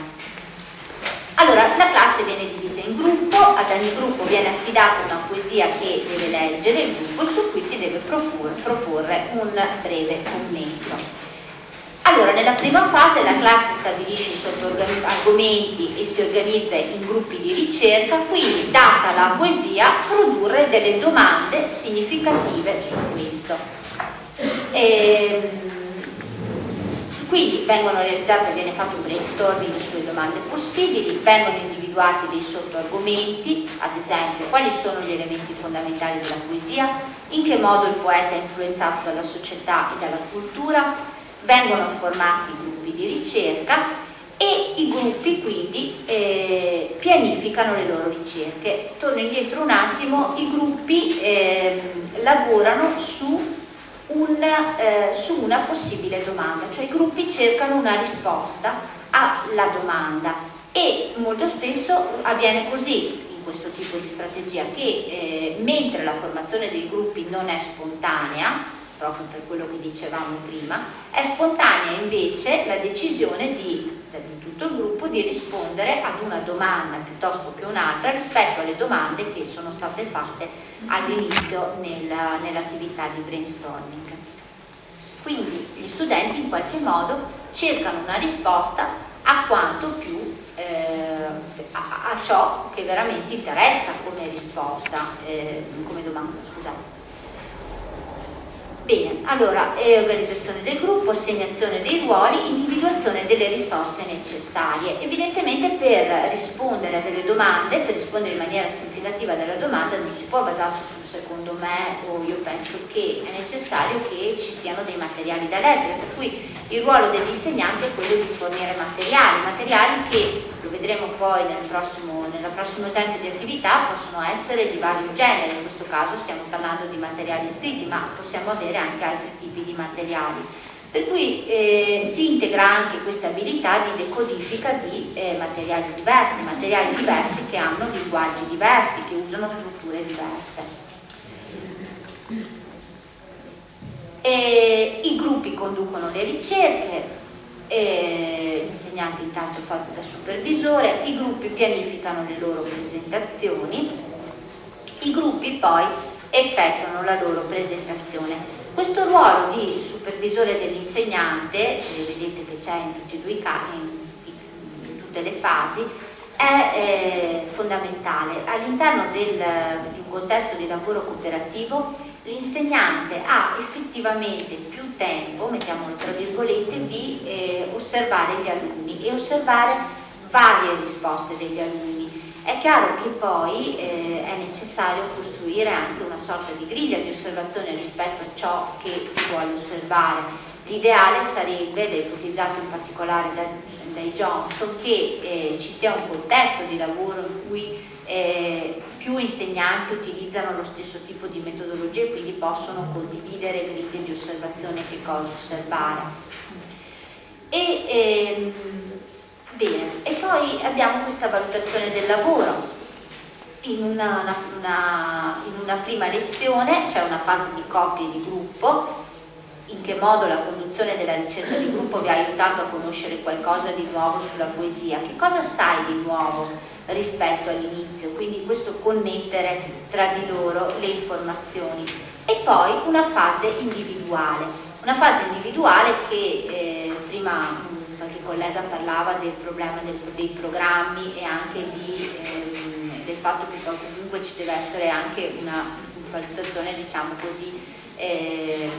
Allora, la classe viene divisa in gruppo, ad ogni gruppo viene affidata una poesia che deve leggere il gruppo su cui si deve proporre, proporre un breve commento. Allora, nella prima fase la classe stabilisce i sottoargomenti e si organizza in gruppi di ricerca, quindi, data la poesia, produrre delle domande significative su questo. E, ehm, quindi vengono realizzate, viene fatto un brainstorming sulle domande possibili, vengono individuati dei sottoargomenti, ad esempio quali sono gli elementi fondamentali della poesia, in che modo il poeta è influenzato dalla società e dalla cultura, vengono formati gruppi di ricerca e i gruppi quindi eh, pianificano le loro ricerche. Torno indietro un attimo, i gruppi eh, lavorano su, un, eh, su una possibile domanda, cioè i gruppi cercano una risposta alla domanda e molto spesso avviene così in questo tipo di strategia che eh, mentre la formazione dei gruppi non è spontanea, proprio per quello che dicevamo prima, è spontanea invece la decisione di, di tutto il gruppo di rispondere ad una domanda piuttosto che un'altra rispetto alle domande che sono state fatte all'inizio nella, nell'attività di brainstorming. Quindi gli studenti in qualche modo cercano una risposta a quanto più eh, a, a, ciò che veramente interessa come risposta, eh, come domanda, scusate. Bene, allora, organizzazione del gruppo, assegnazione dei ruoli, individuazione delle risorse necessarie. Evidentemente per rispondere a delle domande, per rispondere in maniera significativa alla domanda, non si può basarsi sul secondo me o io penso che è necessario che ci siano dei materiali da leggere, per cui il ruolo dell'insegnante è quello di fornire materiali, materiali che, lo vedremo poi nel prossimo, nel prossimo esempio di attività, possono essere di vario genere, in questo caso stiamo parlando di materiali scritti, ma possiamo avere anche altri tipi di materiali. Per cui eh, si integra anche questa abilità di decodifica di eh, materiali diversi, materiali diversi che hanno linguaggi diversi, che usano strutture diverse. E I gruppi conducono le ricerche, l'insegnante intanto fatto da supervisore, i gruppi pianificano le loro presentazioni, i gruppi poi effettuano la loro presentazione. Questo ruolo di supervisore dell'insegnante, vedete che c'è in in tutte le fasi, è eh, fondamentale. All'interno di un contesto di lavoro cooperativo l'insegnante ha effettivamente più tempo, mettiamolo tra virgolette, di eh, osservare gli alunni e osservare varie risposte degli alunni. È chiaro che poi eh, è necessario costruire anche una sorta di griglia di osservazione rispetto a ciò che si vuole osservare. L'ideale sarebbe, ed è ipotizzato in particolare da, dai Johnson, che eh, ci sia un contesto di lavoro in cui eh, più insegnanti utilizzano lo stesso tipo di metodologia e quindi possono condividere griglie di osservazione che cosa osservare. E, ehm, bene, e poi abbiamo questa valutazione del lavoro. In una, una, in una prima lezione c'è una fase di coppie di gruppo. In che modo la conduzione della ricerca di gruppo vi ha aiutato a conoscere qualcosa di nuovo sulla poesia, che cosa sai di nuovo rispetto all'inizio, quindi questo connettere tra di loro le informazioni. E poi una fase individuale, una fase individuale che eh, prima collega parlava del problema del, dei programmi e anche di, ehm, del fatto che comunque ci deve essere anche una valutazione diciamo così eh,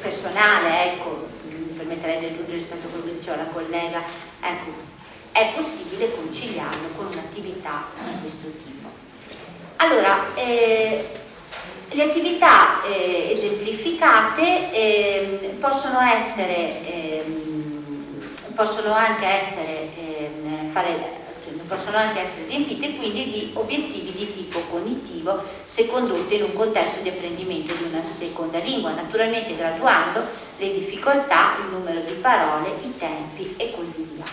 personale, ecco, mi permetterei di aggiungere rispetto a quello che diceva la collega, ecco, è possibile conciliarlo con un'attività di questo tipo. Allora, eh, le attività eh, esemplificate eh, possono essere, ehm, possono anche essere, ehm, fare possono anche essere riempite quindi di obiettivi di tipo cognitivo se condotte in un contesto di apprendimento di una seconda lingua, naturalmente graduando le difficoltà, il numero di parole, i tempi e così via.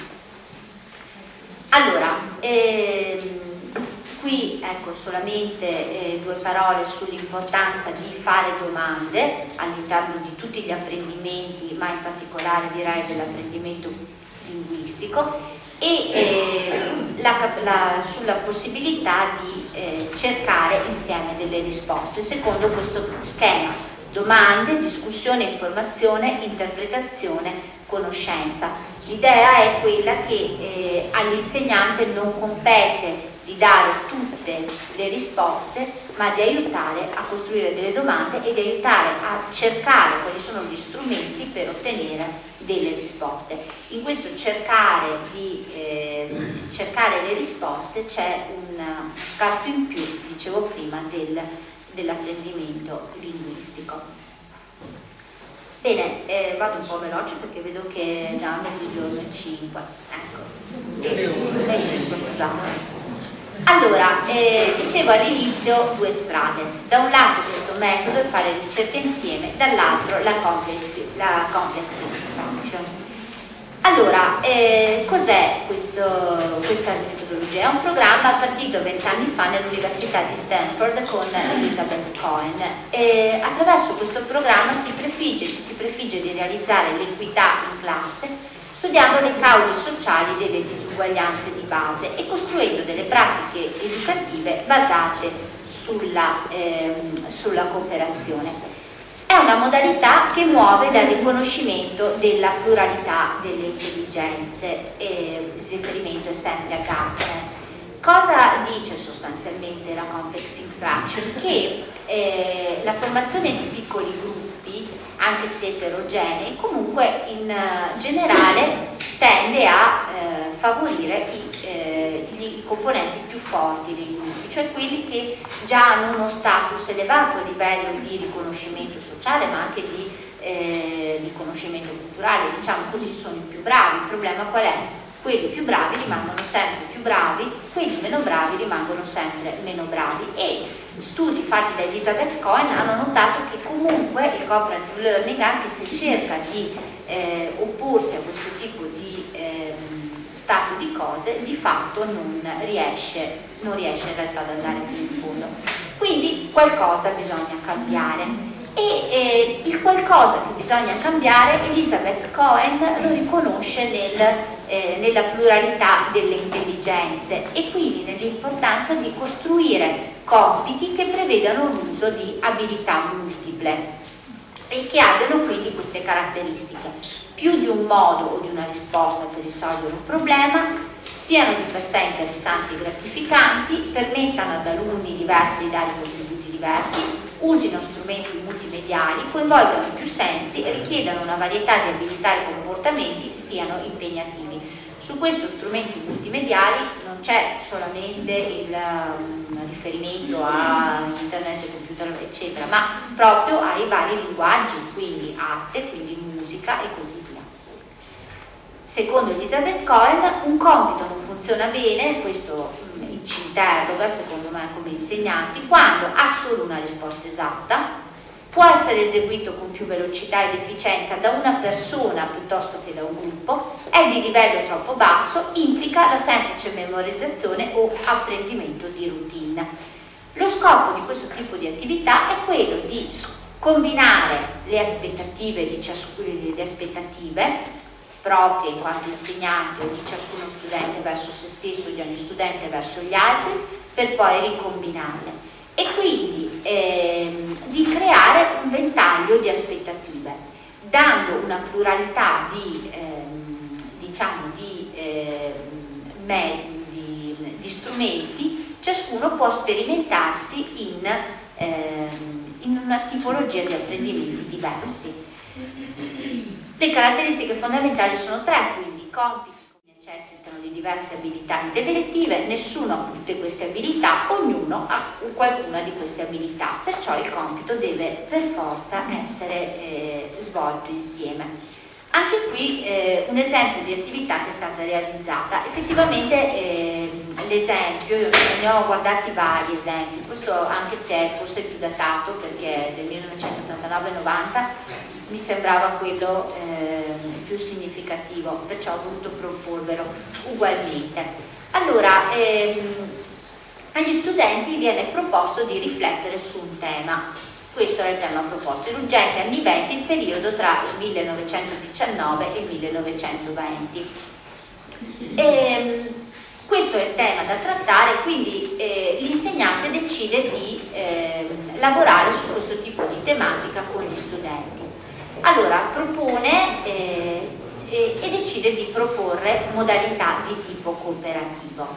Allora, ehm, qui ecco solamente eh, due parole sull'importanza di fare domande all'interno di tutti gli apprendimenti, ma in particolare direi dell'apprendimento linguistico e eh, la, la, sulla possibilità di eh, cercare insieme delle risposte secondo questo schema domande, discussione, informazione, interpretazione, conoscenza. L'idea è quella che eh, all'insegnante non compete di dare tutte le risposte, ma di aiutare a costruire delle domande e di aiutare a cercare quali sono gli strumenti per ottenere delle risposte. In questo cercare, di, eh, cercare le risposte c'è un scatto in più, dicevo prima, del, dell'apprendimento linguistico. Bene, eh, vado un po' veloce perché vedo che è già mezzogiorno e 5. Ecco. E, 5, scusate. Allora, eh, dicevo all'inizio due strade, da un lato questo metodo, il fare ricerca insieme, dall'altro la complex, la complex extraction. Allora, eh, cos'è questa metodologia? È un programma partito vent'anni fa nell'Università di Stanford con Elizabeth Cohen. Eh, attraverso questo programma si prefigge, ci si prefigge di realizzare l'equità in classe studiando le cause sociali delle disuguaglianze di base e costruendo delle pratiche educative basate sulla, ehm, sulla cooperazione. È una modalità che muove dal riconoscimento della pluralità delle intelligenze, eh, il riferimento è sempre a Gartner. Cosa dice sostanzialmente la Complex Instruction? Che eh, la formazione di piccoli gruppi anche se eterogenei, comunque in uh, generale tende a eh, favorire i, eh, gli componenti più forti dei gruppi, cioè quelli che già hanno uno status elevato a livello di riconoscimento sociale ma anche di eh, riconoscimento culturale, diciamo così sono i più bravi. Il problema qual è? Quelli più bravi rimangono sempre più bravi, quelli meno bravi rimangono sempre meno bravi. E studi fatti da Elizabeth Cohen hanno notato che comunque il cooperative learning anche se cerca di eh, opporsi a questo tipo di eh, stato di cose di fatto non riesce, non riesce in realtà ad andare fino in fondo. Quindi qualcosa bisogna cambiare e eh, il qualcosa che bisogna cambiare Elizabeth Cohen lo riconosce nel, eh, nella pluralità delle intelligenze e quindi nell'importanza di costruire compiti che prevedano l'uso di abilità multiple e che abbiano quindi queste caratteristiche. Più di un modo o di una risposta per risolvere un problema, siano di per sé interessanti e gratificanti, permettano ad alunni diversi di dare contributi diversi, usino strumenti multimediali, coinvolgano più sensi e richiedano una varietà di abilità e comportamenti, siano impegnativi. Su questo strumenti multimediali non c'è solamente il um, riferimento a internet, computer eccetera, ma proprio ai vari linguaggi, quindi arte, quindi musica e così via. Secondo Elizabeth Cohen un compito non funziona bene, questo ci interroga, secondo me come insegnanti, quando ha solo una risposta esatta, può essere eseguito con più velocità ed efficienza da una persona piuttosto che da un gruppo, è di livello troppo basso, implica la semplice memorizzazione o apprendimento di routine. Lo scopo di questo tipo di attività è quello di combinare le aspettative di ciascuno le aspettative proprie in quanto insegnante o di ciascuno studente verso se stesso, di ogni studente verso gli altri, per poi ricombinarle e quindi ehm, di creare un ventaglio di aspettative, dando una pluralità di, ehm, diciamo, di, ehm, di, di, strumenti, ciascuno può sperimentarsi in, ehm, in una tipologia di apprendimenti diversi. Le caratteristiche fondamentali sono tre, quindi compiti necessitano di diverse abilità intellettive, nessuno ha tutte queste abilità, ognuno ha qualcuna di queste abilità, perciò il compito deve per forza essere eh, svolto insieme. Anche qui eh, un esempio di attività che è stata realizzata, effettivamente eh, l'esempio, io ne ho guardati vari esempi, questo anche se è forse più datato perché è del 1989-90, mi sembrava quello eh, più significativo, perciò ho voluto proporvelo ugualmente. Allora, ehm, agli studenti viene proposto di riflettere su un tema, questo era il tema proposto, l'urgente annivente il periodo tra il 1919 e il 1920. E, ehm, questo è il tema da trattare, quindi eh, l'insegnante decide di eh, lavorare su questo tipo di tematica con gli studenti. Allora propone eh, e, e decide di proporre modalità di tipo cooperativo.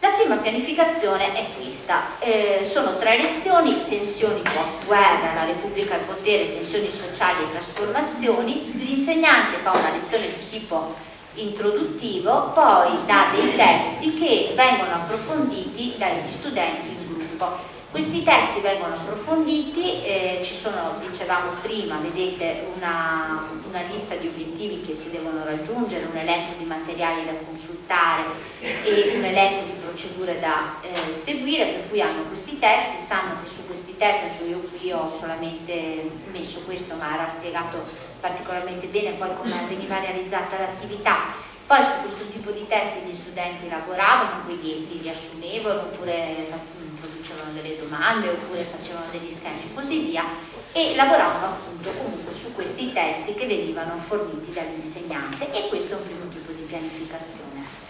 La prima pianificazione è questa, eh, sono tre lezioni, tensioni post-guerra, la Repubblica al potere, tensioni sociali e trasformazioni, l'insegnante fa una lezione di tipo introduttivo, poi dà dei testi che vengono approfonditi dagli studenti in gruppo questi testi vengono approfonditi, eh, ci sono, dicevamo prima, vedete una, una, lista di obiettivi che si devono raggiungere, un elenco di materiali da consultare e un elenco di procedure da eh, seguire, per cui hanno questi testi, sanno che su questi testi, adesso io qui ho solamente messo questo ma era spiegato particolarmente bene poi come veniva realizzata l'attività, poi su questo tipo di testi gli studenti lavoravano, quindi li riassumevano oppure facevano delle domande oppure facevano degli schemi e così via e lavoravano appunto comunque su questi testi che venivano forniti dall'insegnante e questo è un primo tipo di pianificazione.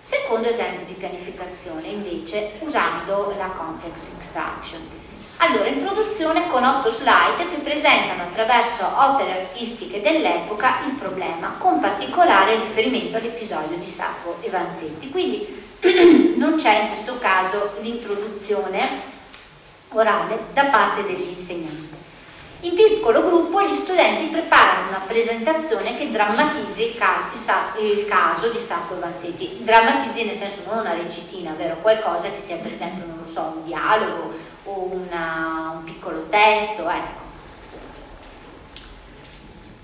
Secondo esempio di pianificazione invece usando la complex extraction. Allora, introduzione con otto slide che presentano attraverso opere artistiche dell'epoca il problema, con particolare riferimento all'episodio di Sacco e Vanzetti. Quindi non c'è in questo caso l'introduzione orale da parte dell'insegnante. In piccolo gruppo gli studenti preparano una presentazione che drammatizzi il, ca il caso di Sacco e Vanzetti. Drammatizzi nel senso non una recitina, ovvero qualcosa che sia per esempio, non lo so, un dialogo o una, un piccolo testo, ecco.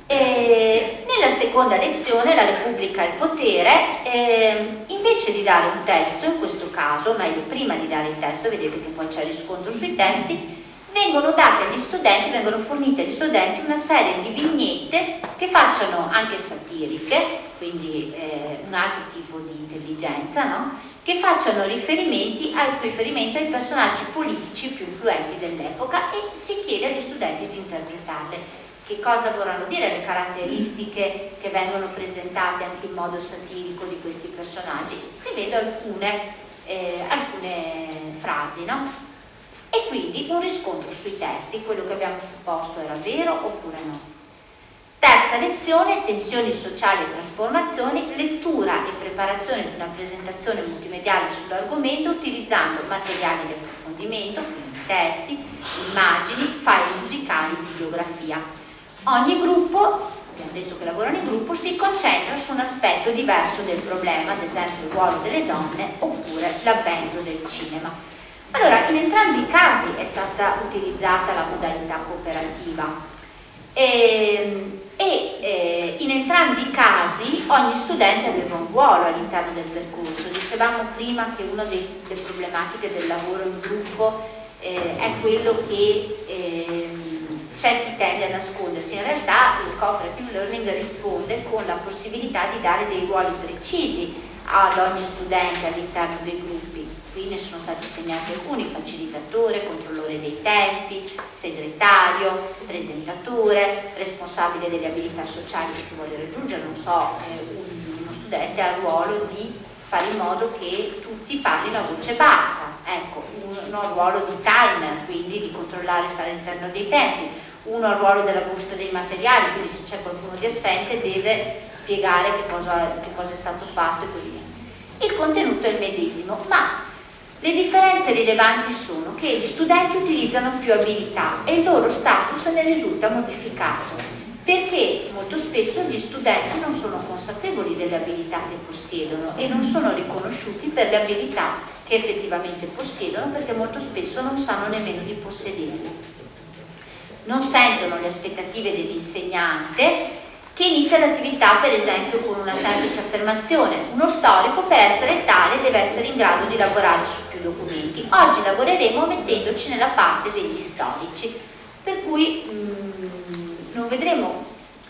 E nella seconda lezione, la Repubblica e il potere, eh, invece di dare un testo, in questo caso, meglio prima di dare il testo, vedete che poi c'è riscontro sui testi, vengono date agli studenti, vengono fornite agli studenti una serie di vignette che facciano anche satiriche, quindi eh, un altro tipo di intelligenza, no? che facciano riferimenti al, riferimento ai personaggi politici più influenti dell'epoca e si chiede agli studenti di interpretarle che cosa vorranno dire le caratteristiche che vengono presentate anche in modo satirico di questi personaggi. Scrivendo alcune, eh, alcune frasi, no? E quindi un riscontro sui testi, quello che abbiamo supposto era vero oppure no. Terza lezione, tensioni sociali e trasformazioni, lettura e preparazione di una presentazione multimediale sull'argomento utilizzando materiali di approfondimento, testi, immagini, file musicali, bibliografia. Ogni gruppo, abbiamo detto che lavorano in gruppo, si concentra su un aspetto diverso del problema, ad esempio il ruolo delle donne oppure l'avvento del cinema. Allora, in entrambi i casi è stata utilizzata la modalità cooperativa. E, e eh, in entrambi i casi ogni studente aveva un ruolo all'interno del percorso. Dicevamo prima che una delle problematiche del lavoro in gruppo eh, è quello che eh, c'è chi tende a nascondersi. In realtà il cooperative learning risponde con la possibilità di dare dei ruoli precisi ad ogni studente all'interno dei gruppi. Qui ne sono stati segnati alcuni, facilitatore, controllore dei tempi, segretario, presentatore, responsabile delle abilità sociali che si vuole raggiungere, non so, eh, uno studente ha il ruolo di fare in modo che tutti parlino a voce bassa, ecco, il ruolo di timer, quindi di controllare stare all'interno dei tempi, uno ha il ruolo della busta dei materiali, quindi se c'è qualcuno di assente deve spiegare che cosa, che cosa, è stato fatto e così via. Il contenuto è il medesimo, ma le differenze rilevanti sono che gli studenti utilizzano più abilità e il loro status ne risulta modificato perché molto spesso gli studenti non sono consapevoli delle abilità che possiedono e non sono riconosciuti per le abilità che effettivamente possiedono perché molto spesso non sanno nemmeno di possederle. Non sentono le aspettative dell'insegnante che inizia l'attività per esempio con una semplice affermazione. Uno storico per essere tale deve essere in grado di lavorare su più documenti. Oggi lavoreremo mettendoci nella parte degli storici, per cui mh, mm, non vedremo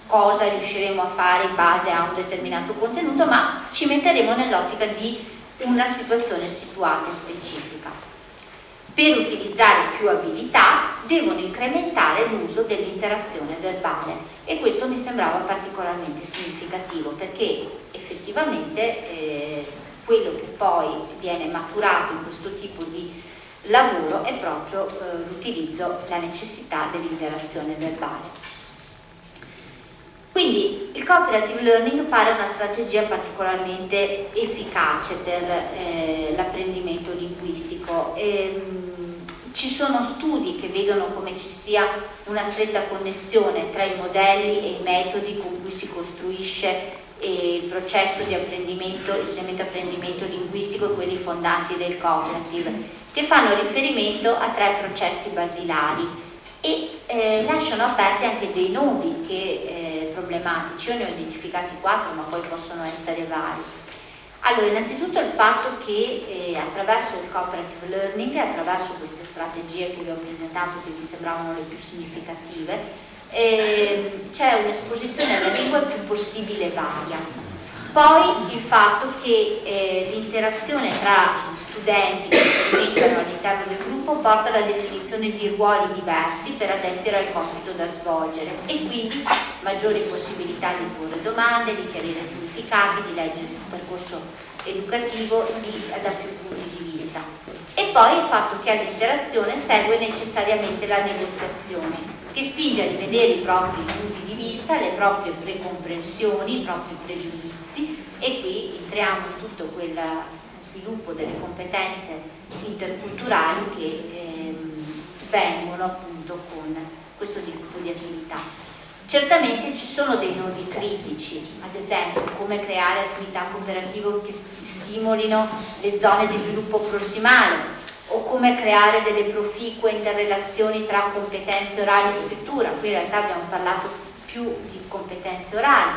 cosa riusciremo a fare in base a un determinato contenuto, ma ci metteremo nell'ottica di una situazione situata e specifica per utilizzare più abilità devono incrementare l'uso dell'interazione verbale e questo mi sembrava particolarmente significativo perché effettivamente eh, quello che poi viene maturato in questo tipo di lavoro è proprio eh, l'utilizzo, la necessità dell'interazione verbale. Quindi il cooperative learning pare una strategia particolarmente efficace per eh, l'apprendimento linguistico. E, ehm, ci sono studi che vedono come ci sia una stretta connessione tra i modelli e i metodi con cui si costruisce il processo di apprendimento, insegnamento apprendimento linguistico e quelli fondanti del cooperative, che fanno riferimento a tre processi basilari e eh, lasciano aperti anche dei nodi che eh, problematici, io ne ho identificati quattro ma poi possono essere vari. Allora, innanzitutto il fatto che eh, attraverso il cooperative learning attraverso queste strategie che vi ho presentato che mi sembravano le più significative, eh, c'è un'esposizione alla lingua più possibile varia poi il fatto che eh, l'interazione tra studenti che si mettono all'interno del gruppo porta alla definizione di ruoli diversi per adempiere al compito da svolgere e quindi maggiori possibilità di porre domande, di chiarire significati, di leggere il percorso educativo di, da più punti di vista. E poi il fatto che all'interazione segue necessariamente la negoziazione, che spinge a rivedere i propri punti di vista, le proprie precomprensioni, i propri pregiudizi e qui entriamo in tutto quel sviluppo delle competenze interculturali che ehm, vengono appunto con questo tipo di attività. Certamente ci sono dei nodi critici, ad esempio come creare attività cooperative che stimolino le zone di sviluppo prossimale, o come creare delle proficue interrelazioni tra competenze orali e scrittura, qui in realtà abbiamo parlato più di competenze orali,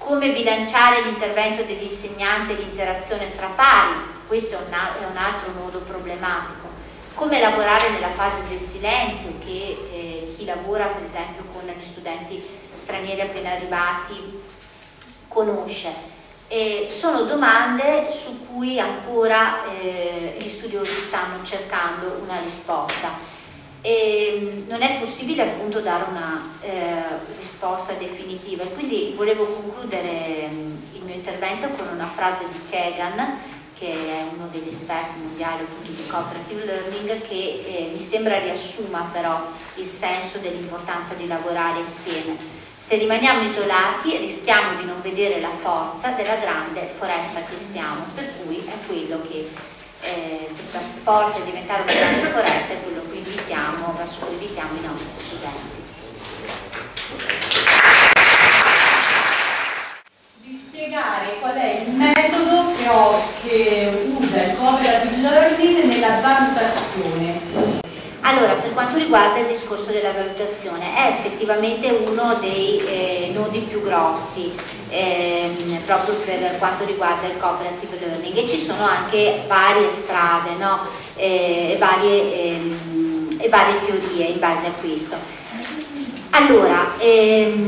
come bilanciare l'intervento dell'insegnante e l'interazione tra pari, questo è un, altro nodo problematico, come lavorare nella fase del silenzio che eh, chi lavora per esempio con gli studenti stranieri appena arrivati conosce. E sono domande su cui ancora eh, gli studiosi stanno cercando una risposta. E non è possibile appunto dare una eh, risposta definitiva. E quindi volevo concludere mm, il mio intervento con una frase di Kegan che è uno degli esperti mondiali appunto di cooperative learning che eh, mi sembra riassuma però il senso dell'importanza di lavorare insieme. Se rimaniamo isolati rischiamo di non vedere la forza della grande foresta che siamo, per cui è quello che eh, questa forza di diventare una grande foresta è quello invitiamo, verso cui invitiamo i nostri studenti. Di spiegare qual è il metodo che, ho, che usa il cooperative learning nella valutazione. Allora, per quanto riguarda il discorso della valutazione, è effettivamente uno dei eh, nodi più grossi ehm, proprio per quanto riguarda il cooperative learning e ci sono anche varie strade no? eh, e, varie, ehm, e, varie, teorie in base a questo. Allora, ehm,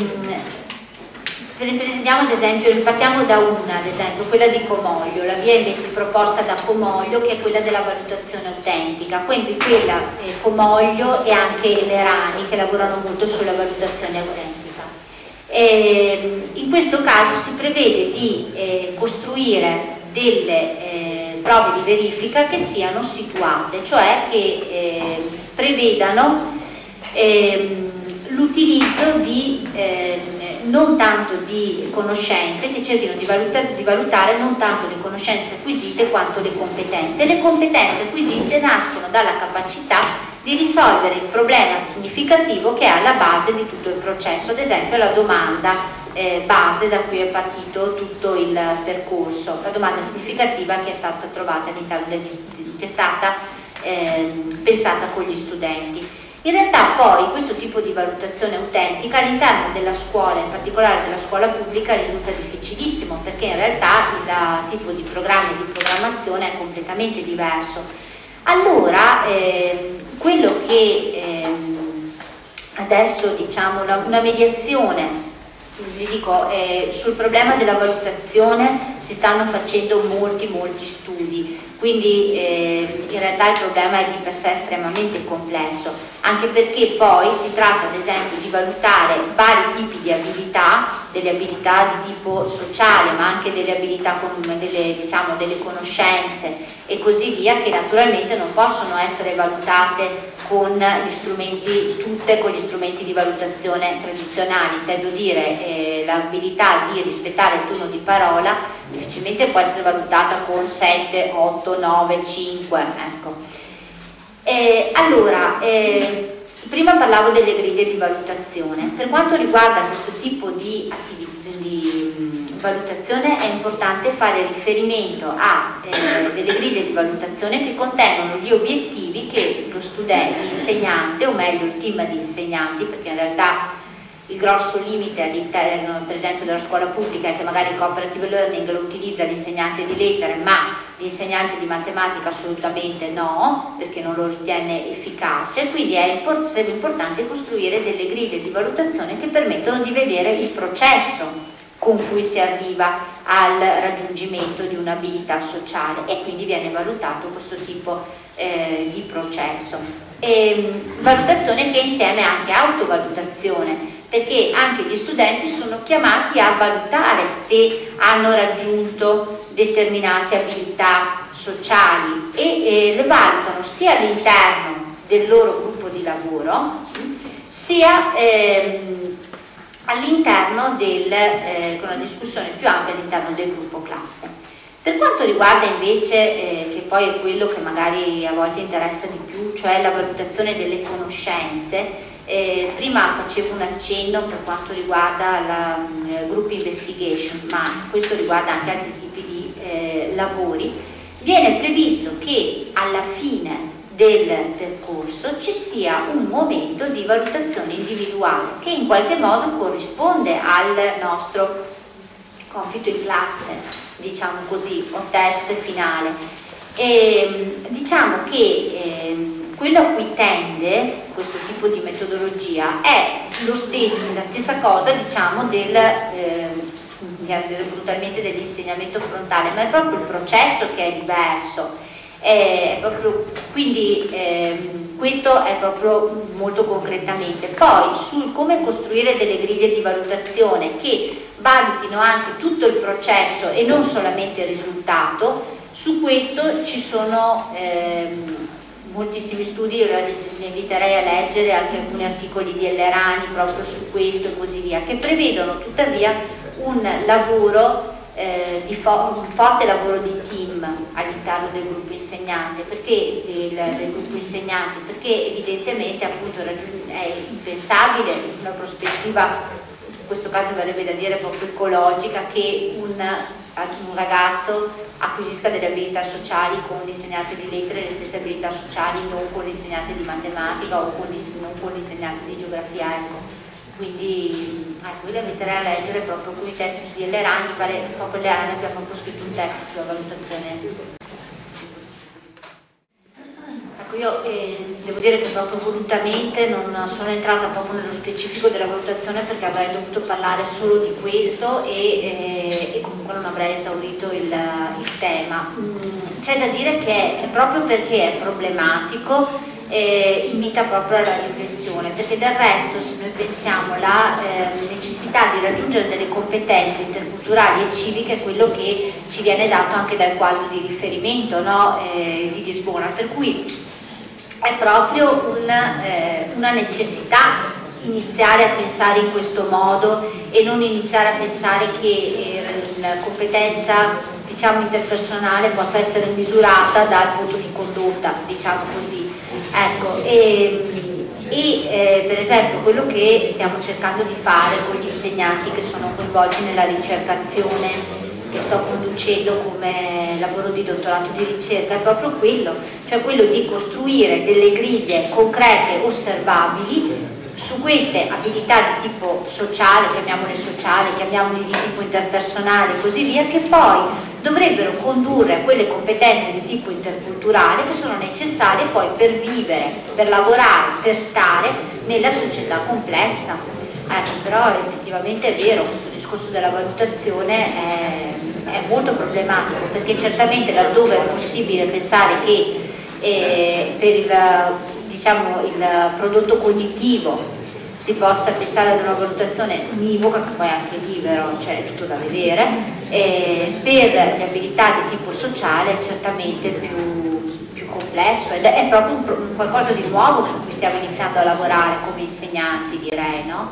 prendiamo ad esempio, partiamo da una ad esempio, quella di Comoglio, la via proposta da Comoglio che è quella della valutazione autentica, quindi quella eh, Comoglio e anche Lerani che lavorano molto sulla valutazione autentica. E, in questo caso si prevede di eh, costruire delle eh, prove di verifica che siano situate, cioè che eh, prevedano ehm, l'utilizzo di ehm, non tanto di conoscenze, che cerchino di valutare, di valutare, non tanto le conoscenze acquisite quanto le competenze. Le competenze acquisite nascono dalla capacità di risolvere il problema significativo che è alla base di tutto il processo, ad esempio la domanda eh, base da cui è partito tutto il percorso, la domanda significativa che è stata trovata all'interno degli che è stata eh, pensata con gli studenti. In realtà poi questo tipo di valutazione autentica all'interno della scuola, in particolare della scuola pubblica, risulta difficilissimo perché in realtà il tipo di programma e di programmazione è completamente diverso. Allora, eh, quello che eh, adesso diciamo una, una mediazione vi dico, eh, sul problema della valutazione si stanno facendo molti molti studi quindi eh, in realtà il problema è di per sé estremamente complesso, anche perché poi si tratta ad esempio di valutare vari tipi di abilità, delle abilità di tipo sociale, ma anche delle abilità comuni, delle, diciamo, delle conoscenze e così via, che naturalmente non possono essere valutate con gli strumenti, tutte con gli strumenti di valutazione tradizionali, intendo dire eh, l'abilità di rispettare il turno di parola difficilmente può essere valutata con 7, 8, 9, 5, ecco. Eh, allora, eh, prima parlavo delle griglie di valutazione, per quanto riguarda questo tipo di, di valutazione è importante fare riferimento a eh, delle griglie di valutazione che contengono gli obiettivi che lo studente, l'insegnante, o meglio il team di insegnanti, perché in realtà il grosso limite all'interno per esempio della scuola pubblica è che magari il cooperative learning lo utilizza l'insegnante di lettere ma l'insegnante di matematica assolutamente no perché non lo ritiene efficace. Quindi è, sarebbe importante costruire delle griglie di valutazione che permettono di vedere il processo con cui si arriva al raggiungimento di un'abilità sociale e quindi viene valutato questo tipo eh, di processo. E, ehm, valutazione che insieme anche autovalutazione perché anche gli studenti sono chiamati a valutare se hanno raggiunto determinate abilità sociali e eh, le valutano sia all'interno del loro gruppo di lavoro sia ehm, all'interno del, eh, con una discussione più ampia all'interno del gruppo classe. Per quanto riguarda invece, eh, che poi è quello che magari a volte interessa di più, cioè la valutazione delle conoscenze, eh, prima facevo un accenno per quanto riguarda la eh, group investigation, ma questo riguarda anche altri tipi di eh, lavori, viene previsto che alla fine del percorso ci sia un momento di valutazione individuale che in qualche modo corrisponde al nostro compito in classe, diciamo così, o test finale. E, ehm, diciamo che eh, quello a cui tende questo tipo di metodologia è lo stesso, la stessa cosa diciamo del, eh, brutalmente dell'insegnamento frontale, ma è proprio il processo che è diverso. È proprio, quindi eh, questo è proprio molto concretamente. Poi sul come costruire delle griglie di valutazione che valutino anche tutto il processo e non solamente il risultato, su questo ci sono ehm, moltissimi studi, io vi inviterei a leggere anche alcuni articoli di Ellerani proprio su questo e così via, che prevedono tuttavia un lavoro eh, di fo un forte lavoro di team all'interno del gruppo insegnante, perché il, del gruppo insegnante, perché evidentemente appunto è impensabile una prospettiva in questo caso verrebbe da dire proprio ecologica che un, un ragazzo acquisisca delle abilità sociali con l'insegnante di lettere, le stesse abilità sociali non con l'insegnante di matematica o con non con l'insegnante di geografia. Ecco. Quindi ecco, io la metterei a leggere proprio con i testi di Ellerani, pare proprio Ellerani abbia proprio scritto un testo sulla valutazione Ecco, io eh, devo dire che proprio volutamente non sono entrata proprio nello specifico della valutazione perché avrei dovuto parlare solo di questo e, eh, e comunque non avrei esaurito il, il tema. Mm, c'è da dire che proprio perché è problematico eh, invita proprio alla riflessione, perché del resto se noi pensiamo alla eh, necessità di raggiungere delle competenze interculturali e civiche è quello che ci viene dato anche dal quadro di riferimento no? eh, di Lisbona, per cui è proprio una, eh, una necessità iniziare a pensare in questo modo e non iniziare a pensare che eh, la competenza diciamo, interpersonale possa essere misurata dal voto di condotta, diciamo così. Ecco, e, e eh, per esempio quello che stiamo cercando di fare con gli insegnanti che sono coinvolti nella ricercazione che sto conducendo come lavoro di dottorato di ricerca è proprio quello, cioè quello di costruire delle griglie concrete, osservabili su queste abilità di tipo sociale, chiamiamole sociali, chiamiamole di tipo interpersonale e così via, che poi dovrebbero condurre a quelle competenze di tipo interculturale che sono necessarie poi per vivere, per lavorare, per stare nella società complessa. Ecco, però effettivamente è vero, questo discorso della valutazione è, è molto problematico perché certamente laddove è possibile pensare che eh, per il, diciamo, il prodotto cognitivo si possa pensare ad una valutazione univoca, che poi è anche libero, cioè è tutto da vedere, eh, per le abilità di tipo sociale è certamente più, più complesso ed è proprio un, un qualcosa di nuovo su cui stiamo iniziando a lavorare come insegnanti direi, no?